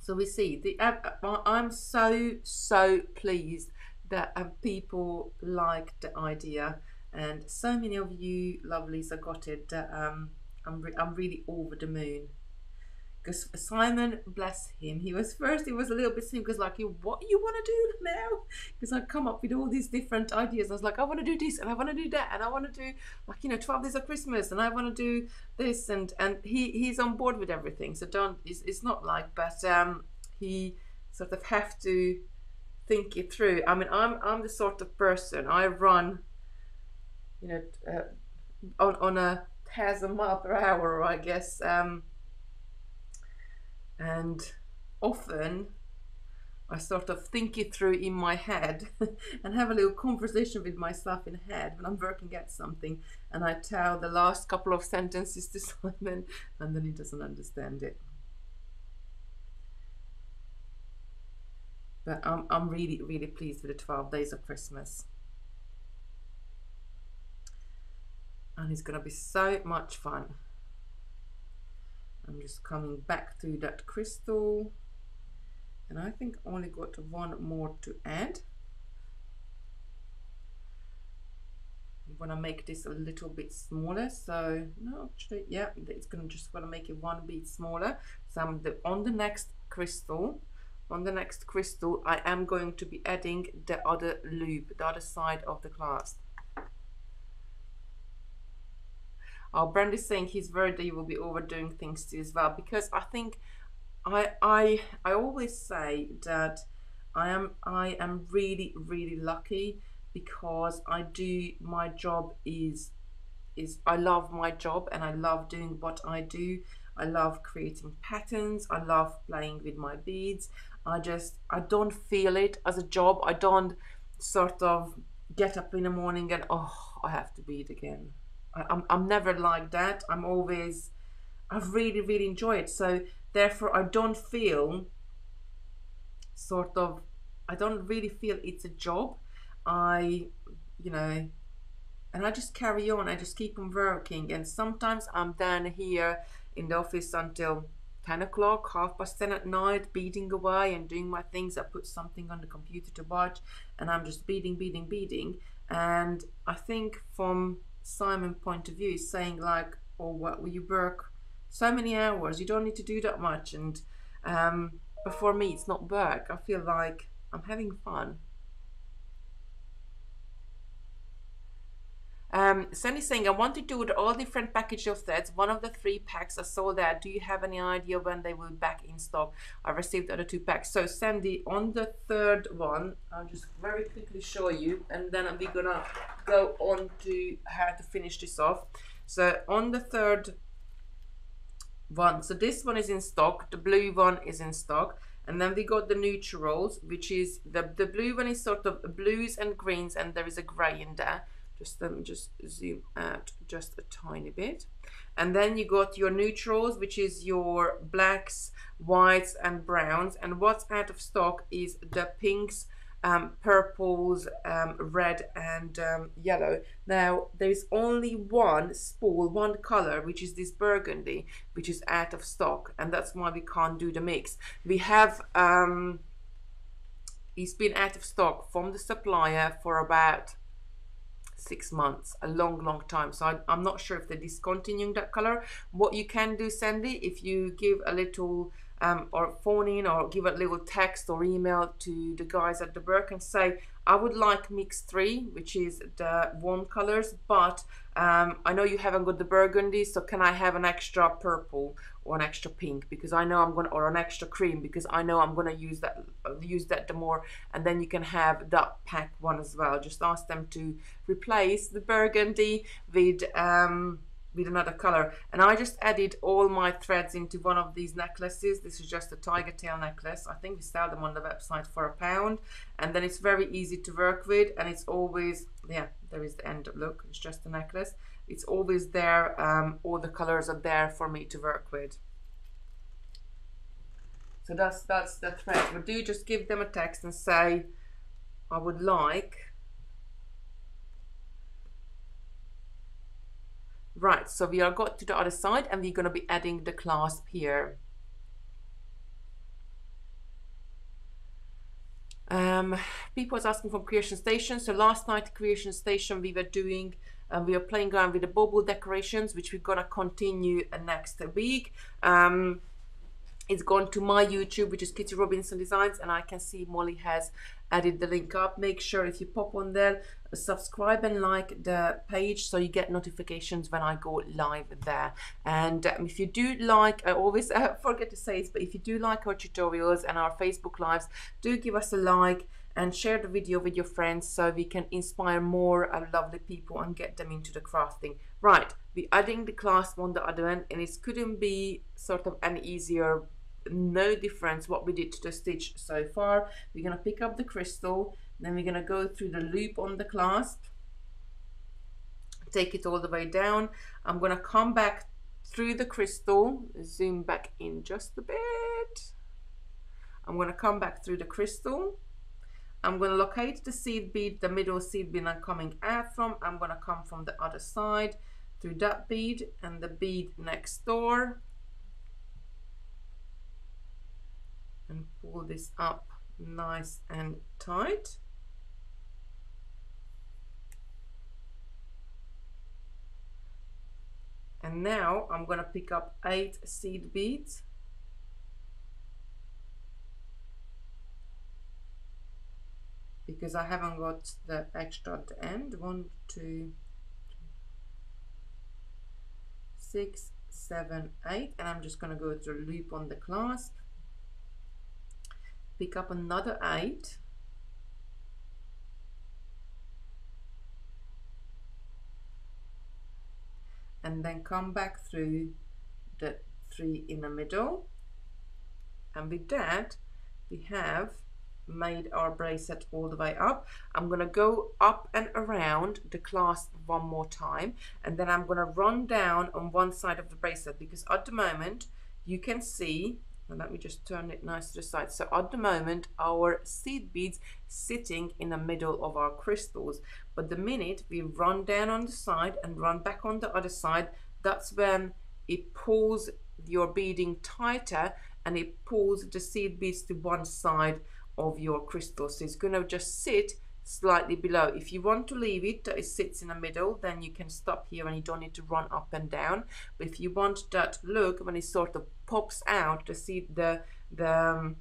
So we see the uh, uh I'm so so pleased that uh, people like the idea. And so many of you lovelies have got it um, I'm, re I'm really over the moon because Simon, bless him, he was first, he was a little bit silly because like, what you want to do now? Because I come up with all these different ideas. I was like, I want to do this and I want to do that and I want to do like, you know, 12 days of Christmas and I want to do this and, and he, he's on board with everything. So don't, it's, it's not like, but um, he sort of have to think it through. I mean, I'm, I'm the sort of person, I run, you know, uh, on, on a thousand mile per hour, I guess, um, and often I sort of think it through in my head *laughs* and have a little conversation with myself in head when I'm working at something and I tell the last couple of sentences to *laughs* Simon and then he doesn't understand it. But I'm, I'm really, really pleased with the 12 days of Christmas. And it's going to be so much fun. I'm just coming back through that crystal. And I think I only got one more to add. I'm gonna make this a little bit smaller. So no actually yeah it's gonna just gonna make it one bit smaller. So I'm the, on the next crystal on the next crystal I am going to be adding the other loop the other side of the clasp Oh, Brand is saying he's worried that you will be overdoing things too as well because I think I I I always say that I am I am really really lucky because I do my job is is I love my job and I love doing what I do. I love creating patterns. I love playing with my beads. I just I don't feel it as a job. I don't sort of get up in the morning and oh I have to bead again. I, I'm I'm never like that. I'm always I really really enjoy it. So therefore I don't feel sort of I don't really feel it's a job I, you know, and I just carry on. I just keep on working. And sometimes I'm down here in the office until 10 o'clock, half past 10 at night, beading away and doing my things. I put something on the computer to watch and I'm just beading, beading, beading. And I think from Simon point of view, he's saying like, oh, what will you work so many hours? You don't need to do that much. And um, for me, it's not work. I feel like I'm having fun. Um, Sandy's saying, I want to do it all different package of threads. One of the three packs are sold out. Do you have any idea when they will be back in stock? I received the other two packs. So Sandy, on the third one, I'll just very quickly show you and then we're gonna go on to how to finish this off. So on the third one, so this one is in stock, the blue one is in stock. And then we got the neutrals, which is the, the blue one is sort of blues and greens and there is a grey in there just let me just zoom out just a tiny bit. And then you got your neutrals which is your blacks whites and browns. And what's out of stock is the pinks um, purples um, red and um, yellow. Now there is only one spool one color which is this burgundy which is out of stock. And that's why we can't do the mix. We have um, it's been out of stock from the supplier for about six months a long long time. So I, am not sure if they're discontinuing that color. What you can do Sandy if you give a little um, or phone in or give a little text or email to the guys at the Burke and say I would like mix three which is the warm colors but um, I know you haven't got the burgundy so can I have an extra purple or an extra pink because I know I'm gonna or an extra cream because I know I'm gonna use that use that the more. And then you can have that pack one as well. Just ask them to replace the burgundy with um, with another color. And I just added all my threads into one of these necklaces. This is just a tiger tail necklace. I think we sell them on the website for a pound. And then it's very easy to work with and it's always yeah there is the end look. It's just a necklace it's always there um, all the colors are there for me to work with so that's that's the thread but do just give them a text and say I would like Right, so we are got to the other side and we're going to be adding the clasp here. Um, people was asking from Creation Station. So last night, Creation Station, we were doing, uh, we are playing around with the bubble decorations, which we're to continue next week. Um, it's gone to my YouTube, which is Kitti Robinson Designs, and I can see Molly has added the link up. Make sure if you pop on there, subscribe and like the page so you get notifications when I go live there. And um, if you do like, I always *laughs* uh, forget to say this, but if you do like our tutorials and our Facebook lives, do give us a like and share the video with your friends so we can inspire more uh, lovely people and get them into the crafting. Right, we're adding the clasp on the other end and it couldn't be sort of an easier no difference what we did to the stitch so far. We're to pick up the crystal, then we're to go through the loop on the clasp, take it all the way down. I'm to come back through the crystal, zoom back in just a bit. I'm to come back through the crystal. I'm going to locate the seed bead, the middle seed bead I'm coming out from. I'm going to come from the other side through that bead and the bead next door. And pull this up nice and tight. And now I'm going to pick up eight seed beads because I haven't got the extra at the end one two six seven eight. And I'm just gonna go through a loop on the clasp. Pick up another eight. And then come back through the three in the middle. And with that we have made our bracelet all the way up. I'm gonna go up and around the clasp one more time and then I'm gonna run down on one side of the bracelet because at the moment you can see and let me just turn it nice to the side. So at the moment our seed beads sitting in the middle of our crystals. But the minute we run down on the side and run back on the other side that's when it pulls your beading tighter and it pulls the seed beads to one side of your crystal. So it's going to just sit slightly below. If you want to leave it it sits in the middle then you can stop here and you don't need to run up and down. But if you want that look when it sort of pops out to see the the um,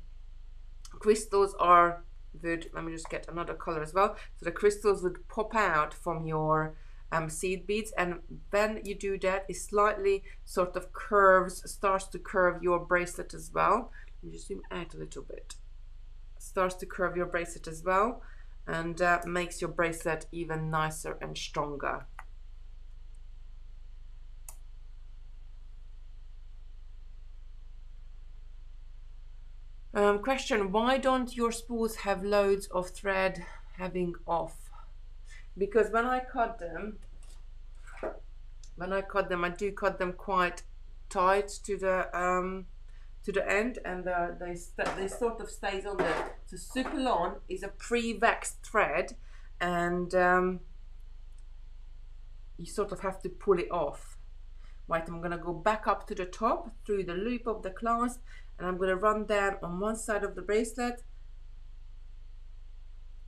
crystals are would let me just get another color as well. So the crystals would pop out from your um, seed beads. And when you do that it slightly sort of curves starts to curve your bracelet as well. Let me just zoom out a little bit starts to curve your bracelet as well and uh, makes your bracelet even nicer and stronger Um, question, why don't your spools have loads of thread having off? Because when I cut them, when I cut them, I do cut them quite tight to the um, to the end and uh, they, they sort of stays on there. So Superlon is a pre-waxed thread and um, you sort of have to pull it off. Right, I'm going to go back up to the top through the loop of the clasp and I'm going to run down on one side of the bracelet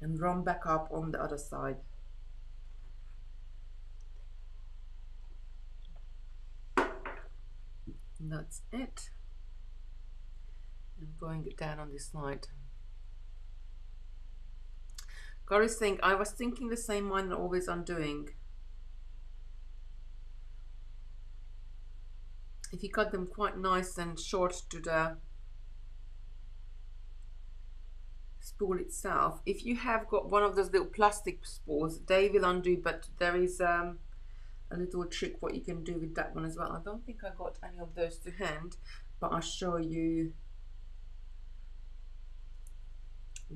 and run back up on the other side. That's it. Going down on this side. Gary's saying, I was thinking the same one and always undoing. if you cut them quite nice and short to the spool itself if you have got one of those little plastic spools they will undo but there is um, a little trick what you can do with that one as well I don't think I got any of those to hand but I'll show you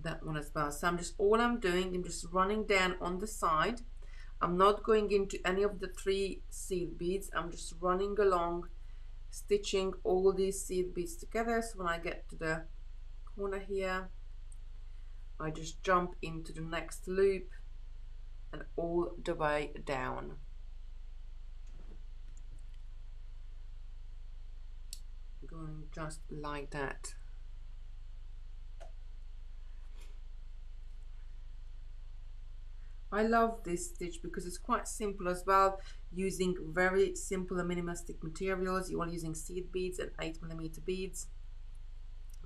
that one as well. So I'm just all I'm doing I'm just running down on the side. I'm not going into any of the three seed beads. I'm just running along stitching all these seed beads together. So when I get to the corner here I just jump into the next loop and all the way down. Going just like that I love this stitch because it's quite simple as well using very simple and minimalistic materials. You're using seed beads and 8 millimeter beads.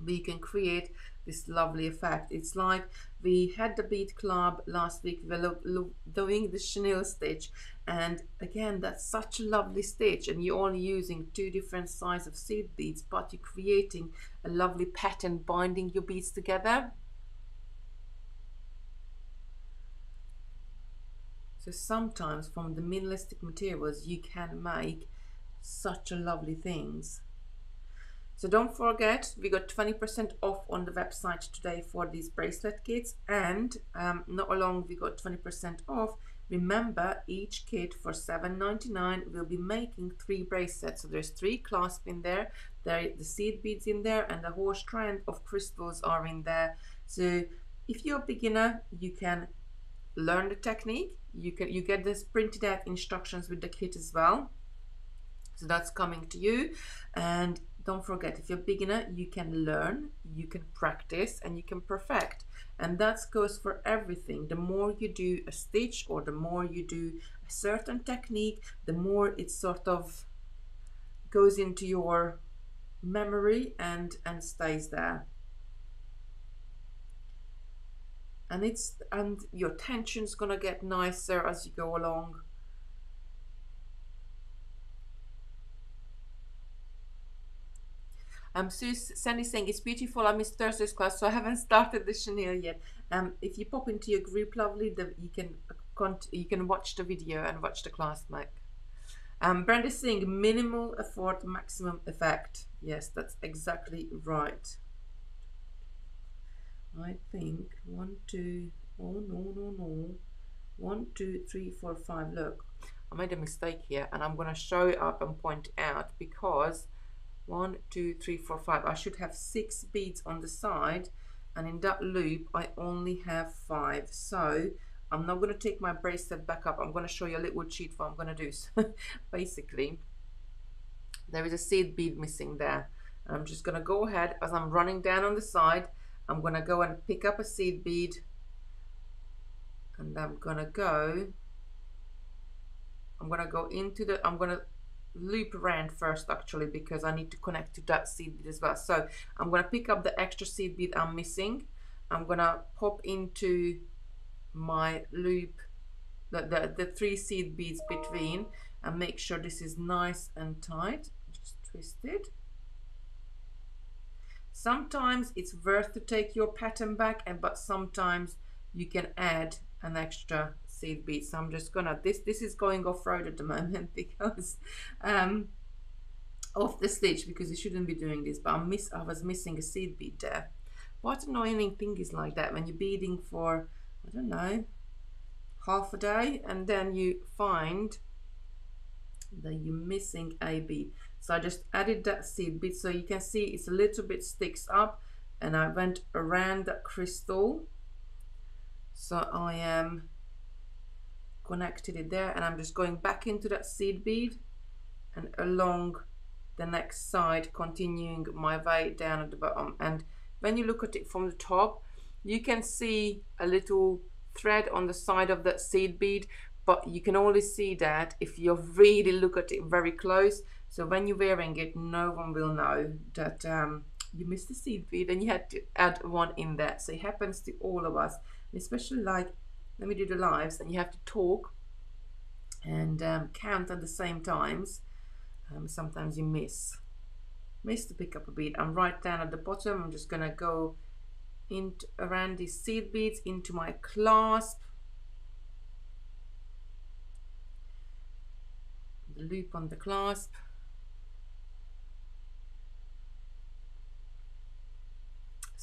We can create this lovely effect. It's like we had the bead club last week. We were doing the chenille stitch. And again that's such a lovely stitch. And you're only using two different size of seed beads but you're creating a lovely pattern binding your beads together So sometimes from the minimalistic materials you can make such a lovely things. So don't forget, we got 20% off on the website today for these bracelet kits and um, not along we got 20% off. Remember, each kit for $7.99 will be making three bracelets. So there's three clasps in there, there the seed beads in there and the whole strand of crystals are in there. So if you're a beginner, you can learn the technique you can you get this printed out instructions with the kit as well. So that's coming to you. And don't forget if you're beginner you can learn you can practice and you can perfect. And that goes for everything. The more you do a stitch or the more you do a certain technique the more it sort of goes into your memory and and stays there and it's and your tension's gonna get nicer as you go along Um, Sue Sandy saying it's beautiful. I missed Thursday's class, so I haven't *laughs* started the chenille yet. Um, if you pop into your group, lovely, the, you can you can watch the video and watch the class, Mike. Um, Brandy's saying minimal effort, maximum effect. Yes, that's exactly right. I think one, two, oh no, no, no. One, two, three, four, five. Look, I made a mistake here and I'm going to show it up and point out because one two three four five. I should have six beads on the side and in that loop I only have five. So I'm not going to take my bracelet back up. I'm going to show you a little cheat what I'm going to do. *laughs* So basically there is a seed bead missing there. I'm just going to go ahead as I'm running down on the side I'm going to go and pick up a seed bead and I'm going to go I'm going to go into the I'm going to loop around first actually because I need to connect to that seed bead as well. So I'm going to pick up the extra seed bead I'm missing. I'm going to pop into my loop, the, the, the three seed beads between and make sure this is nice and tight. Just twist it. Sometimes it's worth to take your pattern back and but sometimes you can add an extra seed bead so I'm just gonna this this is going off road at the *laughs* moment because um off the stitch because you shouldn't be doing this but I miss I was missing a seed bead there. What annoying thing is like that when you're beading for I don't know half a day and then you find that you're missing a bead so I just added that seed bead so you can see it's a little bit sticks up and I went around that crystal. So I am connected it there and I'm just going back into that seed bead and along the next side continuing my way down at the bottom. And when you look at it from the top you can see a little thread on the side of that seed bead but you can only see that if you really look at it very close so when you're wearing it no one will know that um, you missed the seed bead and you had to add one in there. So it happens to all of us especially like let me do the lives and you have to talk and um, count at the same times. Um, sometimes you miss miss to pick up a bead I'm right down at the bottom. I'm just gonna go in around these seed beads into my clasp. The loop on the clasp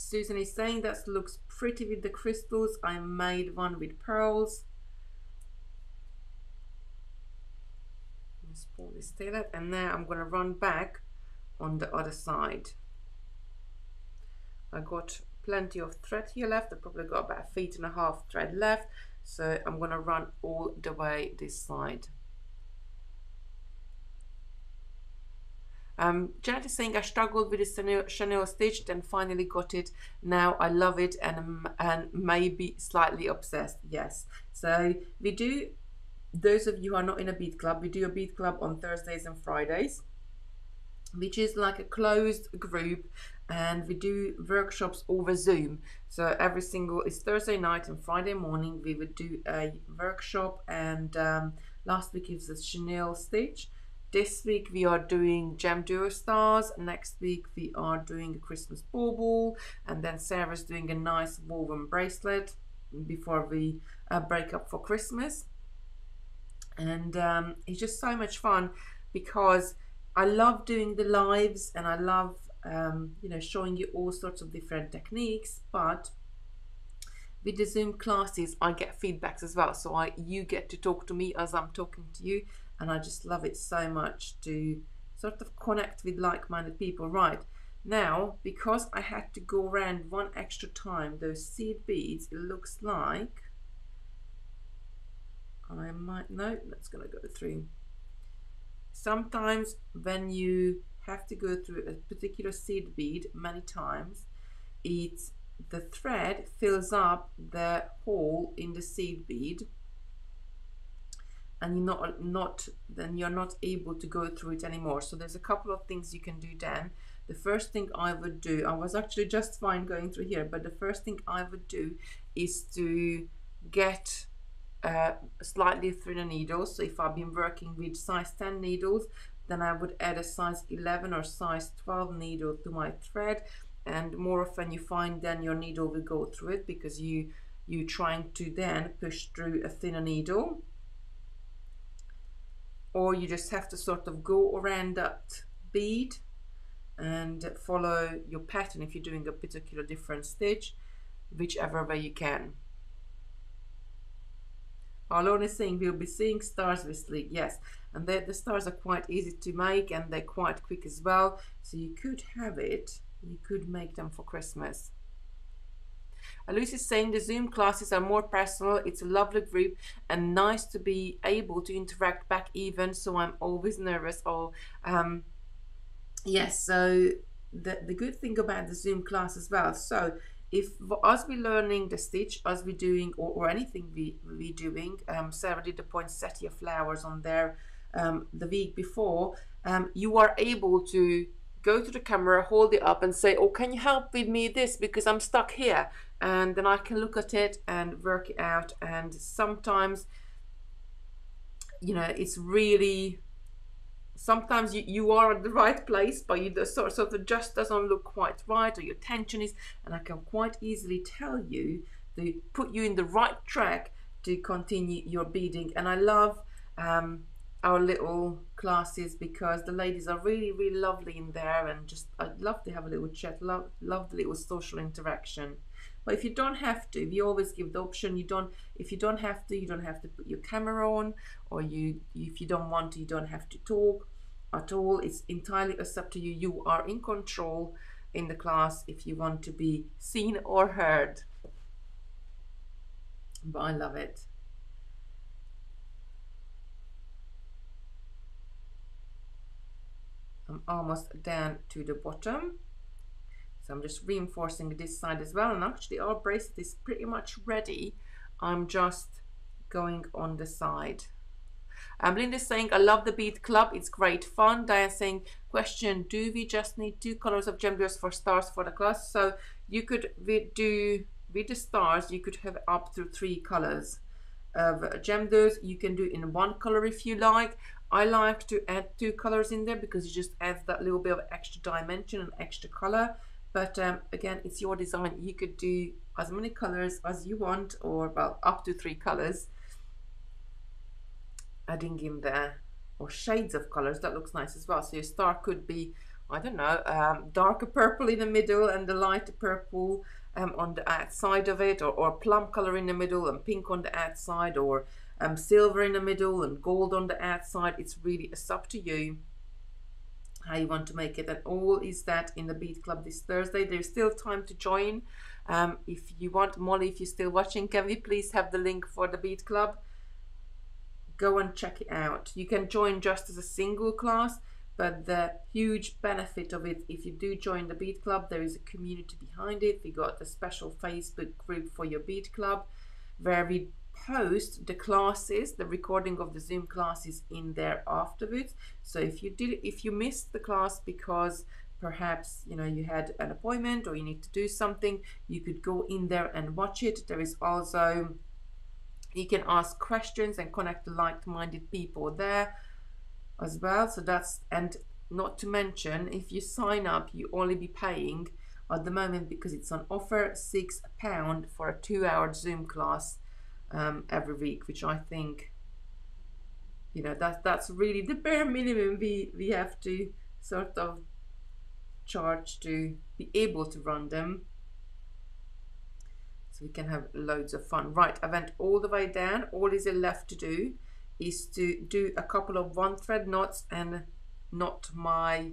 Susan is saying that looks pretty with the crystals. I made one with pearls. Let's pull this tail and now I'm going to run back on the other side. I got plenty of thread here left. I probably got about a feet and a half thread left. So I'm going to run all the way this side. Um, Janet is saying I struggled with the chenille stitch, then finally got it. Now I love it and and maybe slightly obsessed. Yes. So we do. Those of you who are not in a bead club, we do a bead club on Thursdays and Fridays, which is like a closed group, and we do workshops over Zoom. So every single it's Thursday night and Friday morning we would do a workshop, and um, last week it was a chenille stitch this week we are doing Gem Duo Stars. Next week we are doing a Christmas bauble. And then Sarah's doing a nice woven bracelet before we uh, break up for Christmas. And um, it's just so much fun because I love doing the lives and I love um, you know showing you all sorts of different techniques but with the zoom classes i get feedbacks as well so i you get to talk to me as i'm talking to you and I just love it so much to sort of connect with like-minded people. Right, now, because I had to go around one extra time, those seed beads, it looks like I might, no, that's to go through. Sometimes when you have to go through a particular seed bead many times it's the thread fills up the hole in the seed bead and you're not not then you're not able to go through it anymore. So there's a couple of things you can do then. The first thing I would do I was actually just fine going through here but the first thing I would do is to get uh, slightly thinner needles so if I've been working with size 10 needles then I would add a size 11 or size 12 needle to my thread. And more often you find then your needle will go through it because you you trying to then push through a thinner needle or you just have to sort of go around that bead and follow your pattern if you're doing a particular different stitch whichever way you can. Alone is saying we'll be seeing stars with sleek yes. And the, the stars are quite easy to make and they're quite quick as well. So you could have it you could make them for Christmas Lucy's saying the Zoom classes are more personal. It's a lovely group and nice to be able to interact back even. So I'm always nervous. Or um, yes, so the, the good thing about the Zoom class as well. So if as we learning the stitch, as we doing or, or anything we we doing, um, Sarah did the poinsettia flowers on there um, the week before. Um, you are able to go to the camera, hold it up, and say, "Oh, can you help with me this because I'm stuck here?" And then I can look at it and work it out. And sometimes you know it's really sometimes you, you are at the right place but you the sort, of just doesn't look quite right or your tension is and I can quite easily tell you to put you in the right track to continue your beading and I love um, our little classes because the ladies are really really lovely in there and just I'd love to have a little chat love love the little social interaction but if you don't have to, we always give the option. You don't. If you don't have to, you don't have to put your camera on, or you. If you don't want to, you don't have to talk at all. It's entirely up to you. You are in control in the class if you want to be seen or heard. But I love it. I'm almost down to the bottom. So I'm just reinforcing this side as well. And actually our bracelet is pretty much ready. I'm just going on the side. Um, Linda's saying, I love the bead club. It's great fun. Diane saying, question, do we just need two colors of gem for stars for the class? So you could do, with the stars, you could have up to three colors of gem You can do in one color if you like. I like to add two colors in there because it just adds that little bit of extra dimension and extra color. But um, again, it's your design. You could do as many colors as you want or well, up to three colors. Adding in there or shades of colors, that looks nice as well. So your star could be, I don't know, um, darker purple in the middle and the lighter purple um, on the outside of it or, or plum color in the middle and pink on the outside or um, silver in the middle and gold on the outside. It's really, it's up to you how you want to make it and all is that in the bead club this thursday there's still time to join. Um, if you want molly if you're still watching can we please have the link for the bead club? Go and check it out. You can join just as a single class but the huge benefit of it if you do join the bead club there is a community behind it. We got a special facebook group for your bead club where we post the classes, the recording of the Zoom classes in there afterwards. So if you did, if you missed the class because perhaps you know you had an appointment or you need to do something, you could go in there and watch it. There is also you can ask questions and connect like-minded people there as well. So that's and not to mention if you sign up, you only be paying at the moment because it's on offer six pound for a two-hour Zoom class um, every week, which I think, you know, that that's really the bare minimum we we have to sort of charge to be able to run them. So we can have loads of fun. Right, I went all the way down. All is left to do is to do a couple of one thread knots and knot my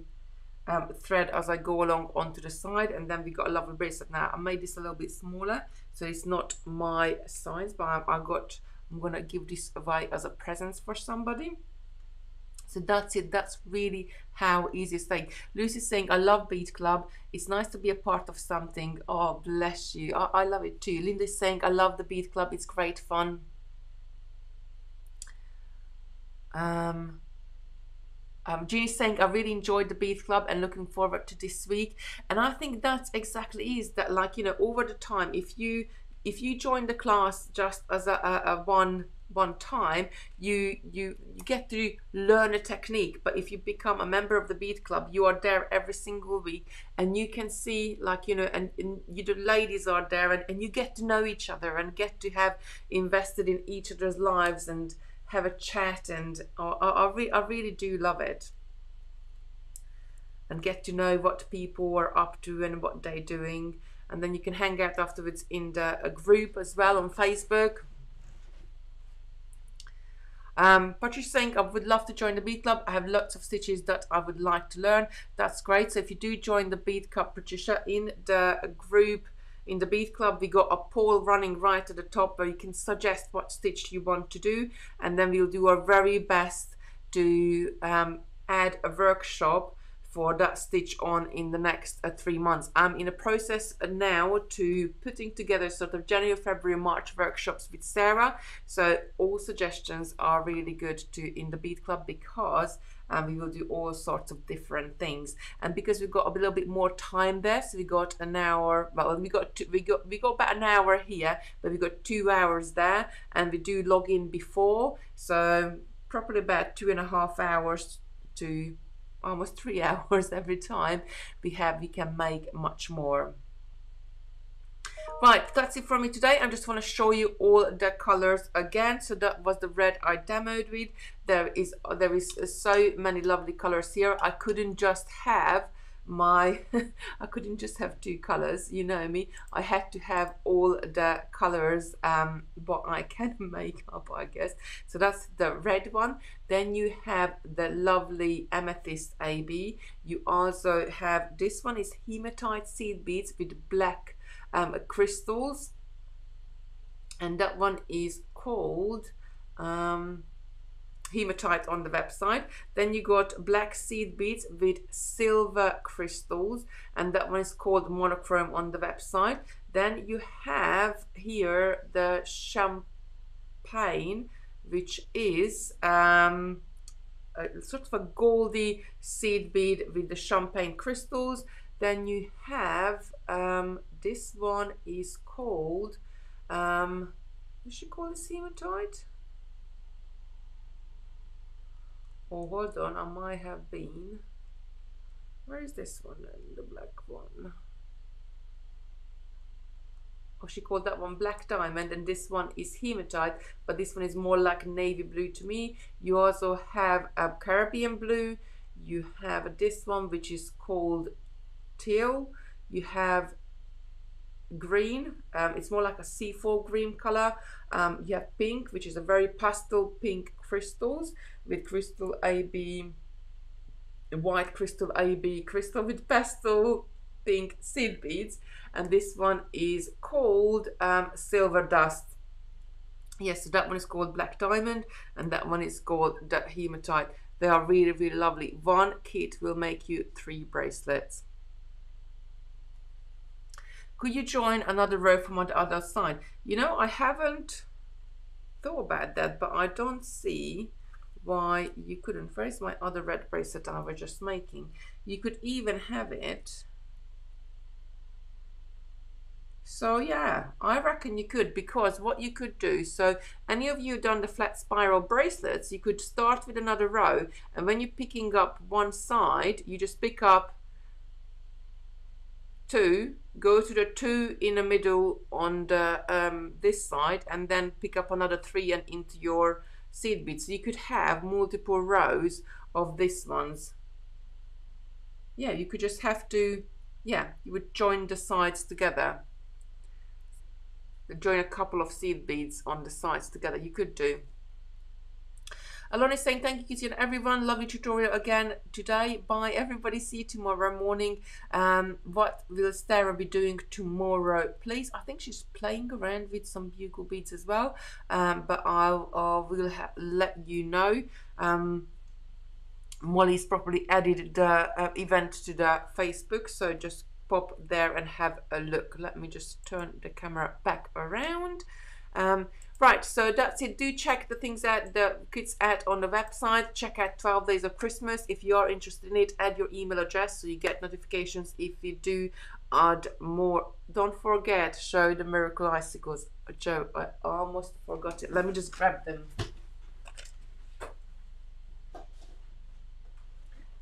um, thread as I go along onto the side and then we got a lovely bracelet now I made this a little bit smaller so it's not my size but I, I got I'm gonna give this away as a present for somebody So that's it. That's really how easy it's thing. Lucy's saying, I love Bead Club. It's nice to be a part of something. Oh, bless you. I, I love it too. Linda's saying, I love the Bead Club. It's great fun. Um, um, Jeannie's saying, I really enjoyed the Bead Club and looking forward to this week. And I think that's exactly is that like, you know, over the time, if you if you join the class just as a, a, a one one time you you you get to learn a technique but if you become a member of the bead club you are there every single week and you can see like you know and, and you the ladies are there and, and you get to know each other and get to have invested in each other's lives and have a chat and I, I, re I really do love it and get to know what people are up to and what they're doing and then you can hang out afterwards in the group as well on Facebook um, Patricia saying, I would love to join the bead club. I have lots of stitches that I would like to learn. That's great. So if you do join the bead club, Patricia, in the group, in the bead club, we got a poll running right at the top where you can suggest what stitch you want to do. And then we'll do our very best to um, add a workshop for that stitch on in the next uh, three months. I'm in a process now to putting together sort of January, February, March workshops with Sarah. So all suggestions are really good to in the Bead Club because um, we will do all sorts of different things. And because we've got a little bit more time there, so we got an hour. Well, we got two, we got we got about an hour here, but we got two hours there, and we do log in before, so probably about two and a half hours to almost three *laughs* hours every time we have we can make much more right that's it from me today. I just want to show you all the colors again. So that was the red i demoed with. There is there is so many lovely colors here. I couldn't just have my *laughs* I couldn't just have two colors you know me. I had to have all the colors um what I can *laughs* make up I guess. So that's the red one. Then you have the lovely amethyst AB you also have this one is hematite seed beads with black um, crystals. And that one is called um, hematite on the website. Then you got black seed beads with silver crystals and that one is called monochrome on the website. Then you have here the champagne which is um, a, sort of a goldy seed bead with the champagne crystals. Then you have um, this one is called um, you should call hematite Oh, hold on, I might have been. Where is this one the black one? Oh, she called that one black diamond and this one is hematite, but this one is more like navy blue to me. You also have a Caribbean blue. You have this one, which is called teal. You have green. Um, it's more like a C4 green color. Um, you have pink, which is a very pastel pink crystals with crystal AB, white crystal AB crystal with pastel pink seed beads. And this one is called um, Silver Dust. Yes, so that one is called Black Diamond and that one is called Hematite. They are really, really lovely. One kit will make you three bracelets. Could you join another row from on the other side? You know, I haven't thought about that, but I don't see why you couldn't. Where's my other red bracelet I was just making? You could even have it. So yeah, I reckon you could because what you could do, so any of you done the flat spiral bracelets, you could start with another row and when you're picking up one side, you just pick up two, go to the two in the middle on the um, this side and then pick up another three and into your seed beads. So you could have multiple rows of this ones. Yeah, you could just have to, yeah, you would join the sides together. Join a couple of seed beads on the sides together. You could do. Alon is saying thank you Kitti and everyone. Lovely tutorial again today. Bye everybody. See you tomorrow morning. Um, what will Sarah be doing tomorrow? Please, I think she's playing around with some bugle beads as well. Um, but I'll, I will let you know. Um, Molly's properly added the uh, event to the Facebook, so just pop there and have a look. Let me just turn the camera back around. Um, right, so that's it. Do check the things that the kids add on the website. Check out 12 Days of Christmas. If you are interested in it, add your email address so you get notifications if you do add more. Don't forget, show the miracle icicles. Joe, I almost forgot it. Let me just grab them.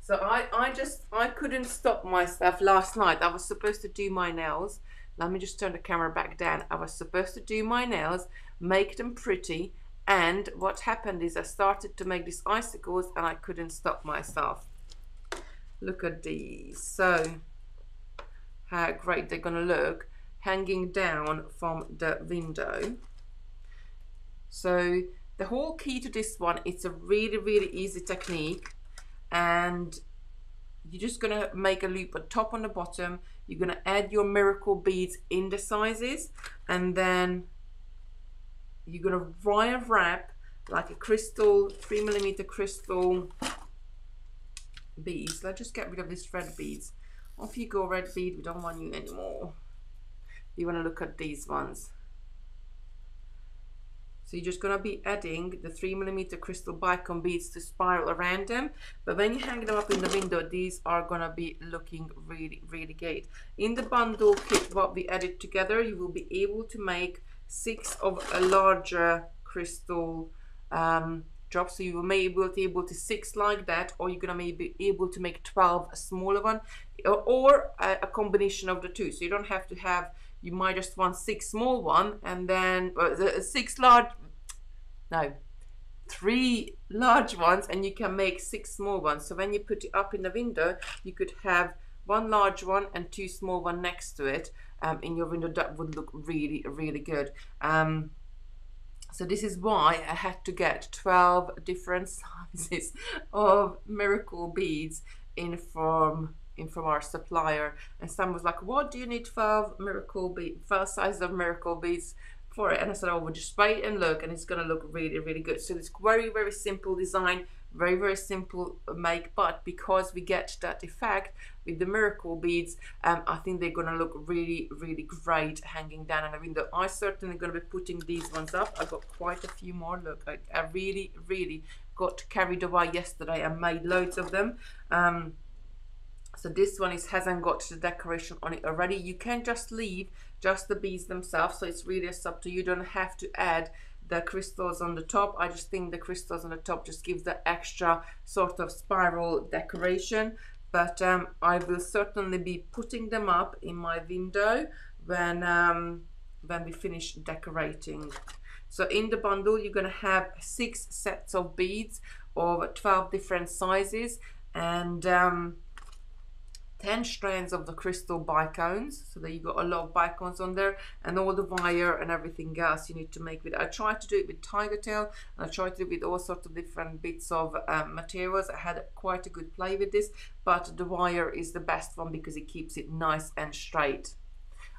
So I, I just, I couldn't stop myself last night. I was supposed to do my nails. Let me just turn the camera back down. I was supposed to do my nails, make them pretty. And what happened is I started to make these icicles and I couldn't stop myself. Look at these. So how great they're going to look hanging down from the window. So the whole key to this one, it's a really, really easy technique and you're just going to make a loop at top and the bottom you're going to add your miracle beads in the sizes and then you're going to wire wrap like a crystal three millimeter crystal beads. Let's just get rid of these red beads. Off you go red bead. We don't want you anymore. You want to look at these ones. So you're just going to be adding the 3 millimeter crystal bicone beads to spiral around them. But when you hang them up in the window, these are going to be looking really, really great. In the bundle kit, what we added together, you will be able to make six of a larger crystal um, drop. So you may be able to, six like that, or you're going to be able to make 12 a smaller one, or a, a combination of the two. So you don't have to have you might just want six small one and then uh, six large no three large ones and you can make six small ones so when you put it up in the window you could have one large one and two small one next to it um, in your window that would look really really good. Um, so this is why I had to get 12 different *laughs* sizes of miracle beads in from in from our supplier. And Sam was like what do you need 12 miracle beads 12 sizes of miracle beads for it? And I said oh we'll just wait and look and it's going to look really really good. So it's very very simple design very very simple make but because we get that effect with the miracle beads um, I think they're gonna look really really great hanging down. In the window I certainly gonna be putting these ones up. I got quite a few more. Look I, I really really got carried away yesterday and made loads of them. Um, so this one is hasn't got the decoration on it already. You can just leave just the beads themselves. So it's really up to you don't have to add the crystals on the top. I just think the crystals on the top just gives the extra sort of spiral decoration. But um, I will certainly be putting them up in my window when um, when we finish decorating. So in the bundle you're going to have six sets of beads of 12 different sizes. And um, 10 strands of the crystal bicones so that you've got a lot of bicones on there and all the wire and everything else you need to make with it. I tried to do it with tiger tail and I tried to do it with all sorts of different bits of um, materials I had quite a good play with this but the wire is the best one because it keeps it nice and straight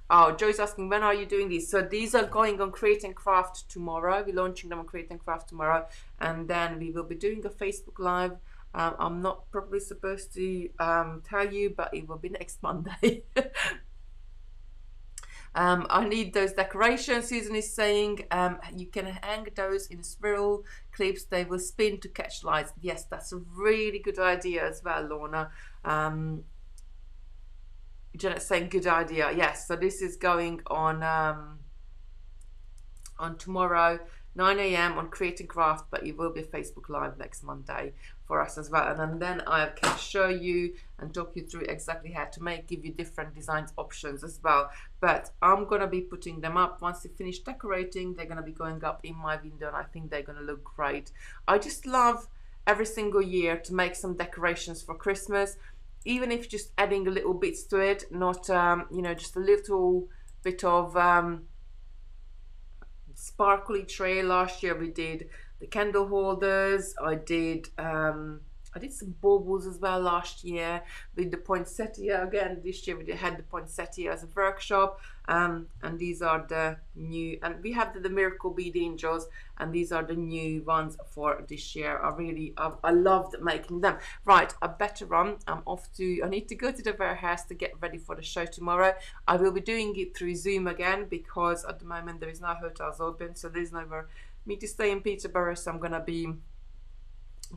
Oh, Joy's asking, when are you doing these? So these are going on Create and Craft tomorrow. We're launching them on Create and Craft tomorrow. And then we will be doing a Facebook Live um, I'm not probably supposed to um, tell you, but it will be next *laughs* Monday. um, I need those decorations. Susan is saying um, you can hang those in spiral clips. They will spin to catch lights. Yes, that's a really good idea as well, Lorna. Um, Janet's saying good idea. Yes, so this is going on um, on tomorrow 9 a.m. on Create and Craft, but it will be Facebook Live next Monday for us as well. And then I can show you and talk you through exactly how to make, give you different designs options as well. But I'm going to be putting them up. Once you finish decorating, they're going to be going up in my window and I think they're going to look great. I just love every single year to make some decorations for Christmas, even if just adding a little bits to it, not, um, you know, just a little bit of... Um, sparkly tray last year. We did the candle holders. I did um, I did some baubles as well last year with the poinsettia again. This year we had the poinsettia as a workshop. Um, and these are the new, and we have the, the Miracle Bead Angels, and these are the new ones for this year. I really, I, I loved making them. Right, I better run. I'm off to, I need to go to the warehouse to get ready for the show tomorrow. I will be doing it through Zoom again because at the moment there is no hotels open, so there's nowhere me to stay in Peterborough, so I'm gonna be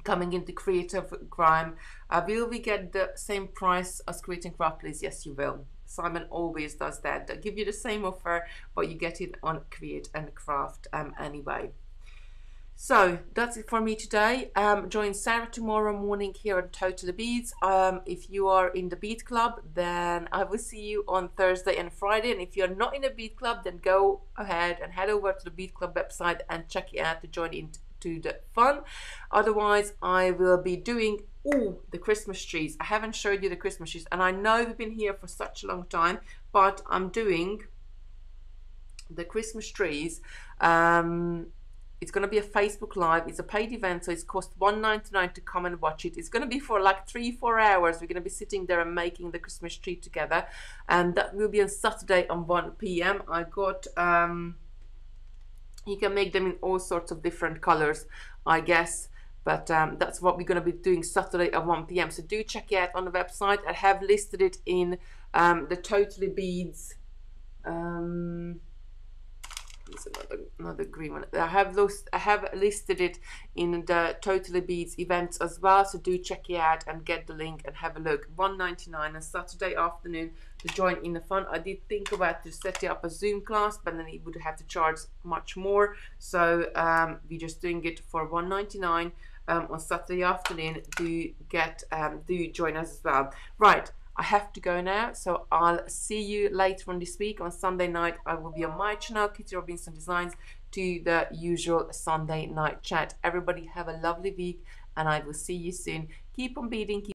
coming into creative grime uh, will we get the same price as create and craft please? Yes you will. Simon always does that. They give you the same offer but you get it on create and craft um, anyway. So that's it for me today. Um, join sarah tomorrow morning here on totally beads um, if you are in the bead club then i will see you on thursday and friday. And if you're not in a bead club then go ahead and head over to the bead club website and check it out to join in to the fun. Otherwise, I will be doing all the Christmas trees. I haven't showed you the Christmas trees, and I know we've been here for such a long time, but I'm doing the Christmas trees. Um, it's going to be a Facebook Live. It's a paid event, so it's cost $1.99 to come and watch it. It's going to be for like three, four hours. We're going to be sitting there and making the Christmas tree together, and that will be on Saturday on 1 p.m. I got. Um, you can make them in all sorts of different colors I guess but um, that's what we're going to be doing Saturday at 1 p.m. So do check it out on the website. I have listed it in um, the Totally Beads um, there's another another green one. I have those. I have listed it in the Totally Beads events as well. So do check it out and get the link and have a look. 199 on Saturday afternoon to join in the fun. I did think about to set up a Zoom class, but then it would have to charge much more. So um, we're just doing it for 1.99 um, on Saturday afternoon. Do get um, do join us as well. Right. I have to go now, so I'll see you later on this week. On Sunday night, I will be on my channel, Kitti Robinson Designs, to the usual Sunday night chat. Everybody have a lovely week, and I will see you soon. Keep on beading. Keep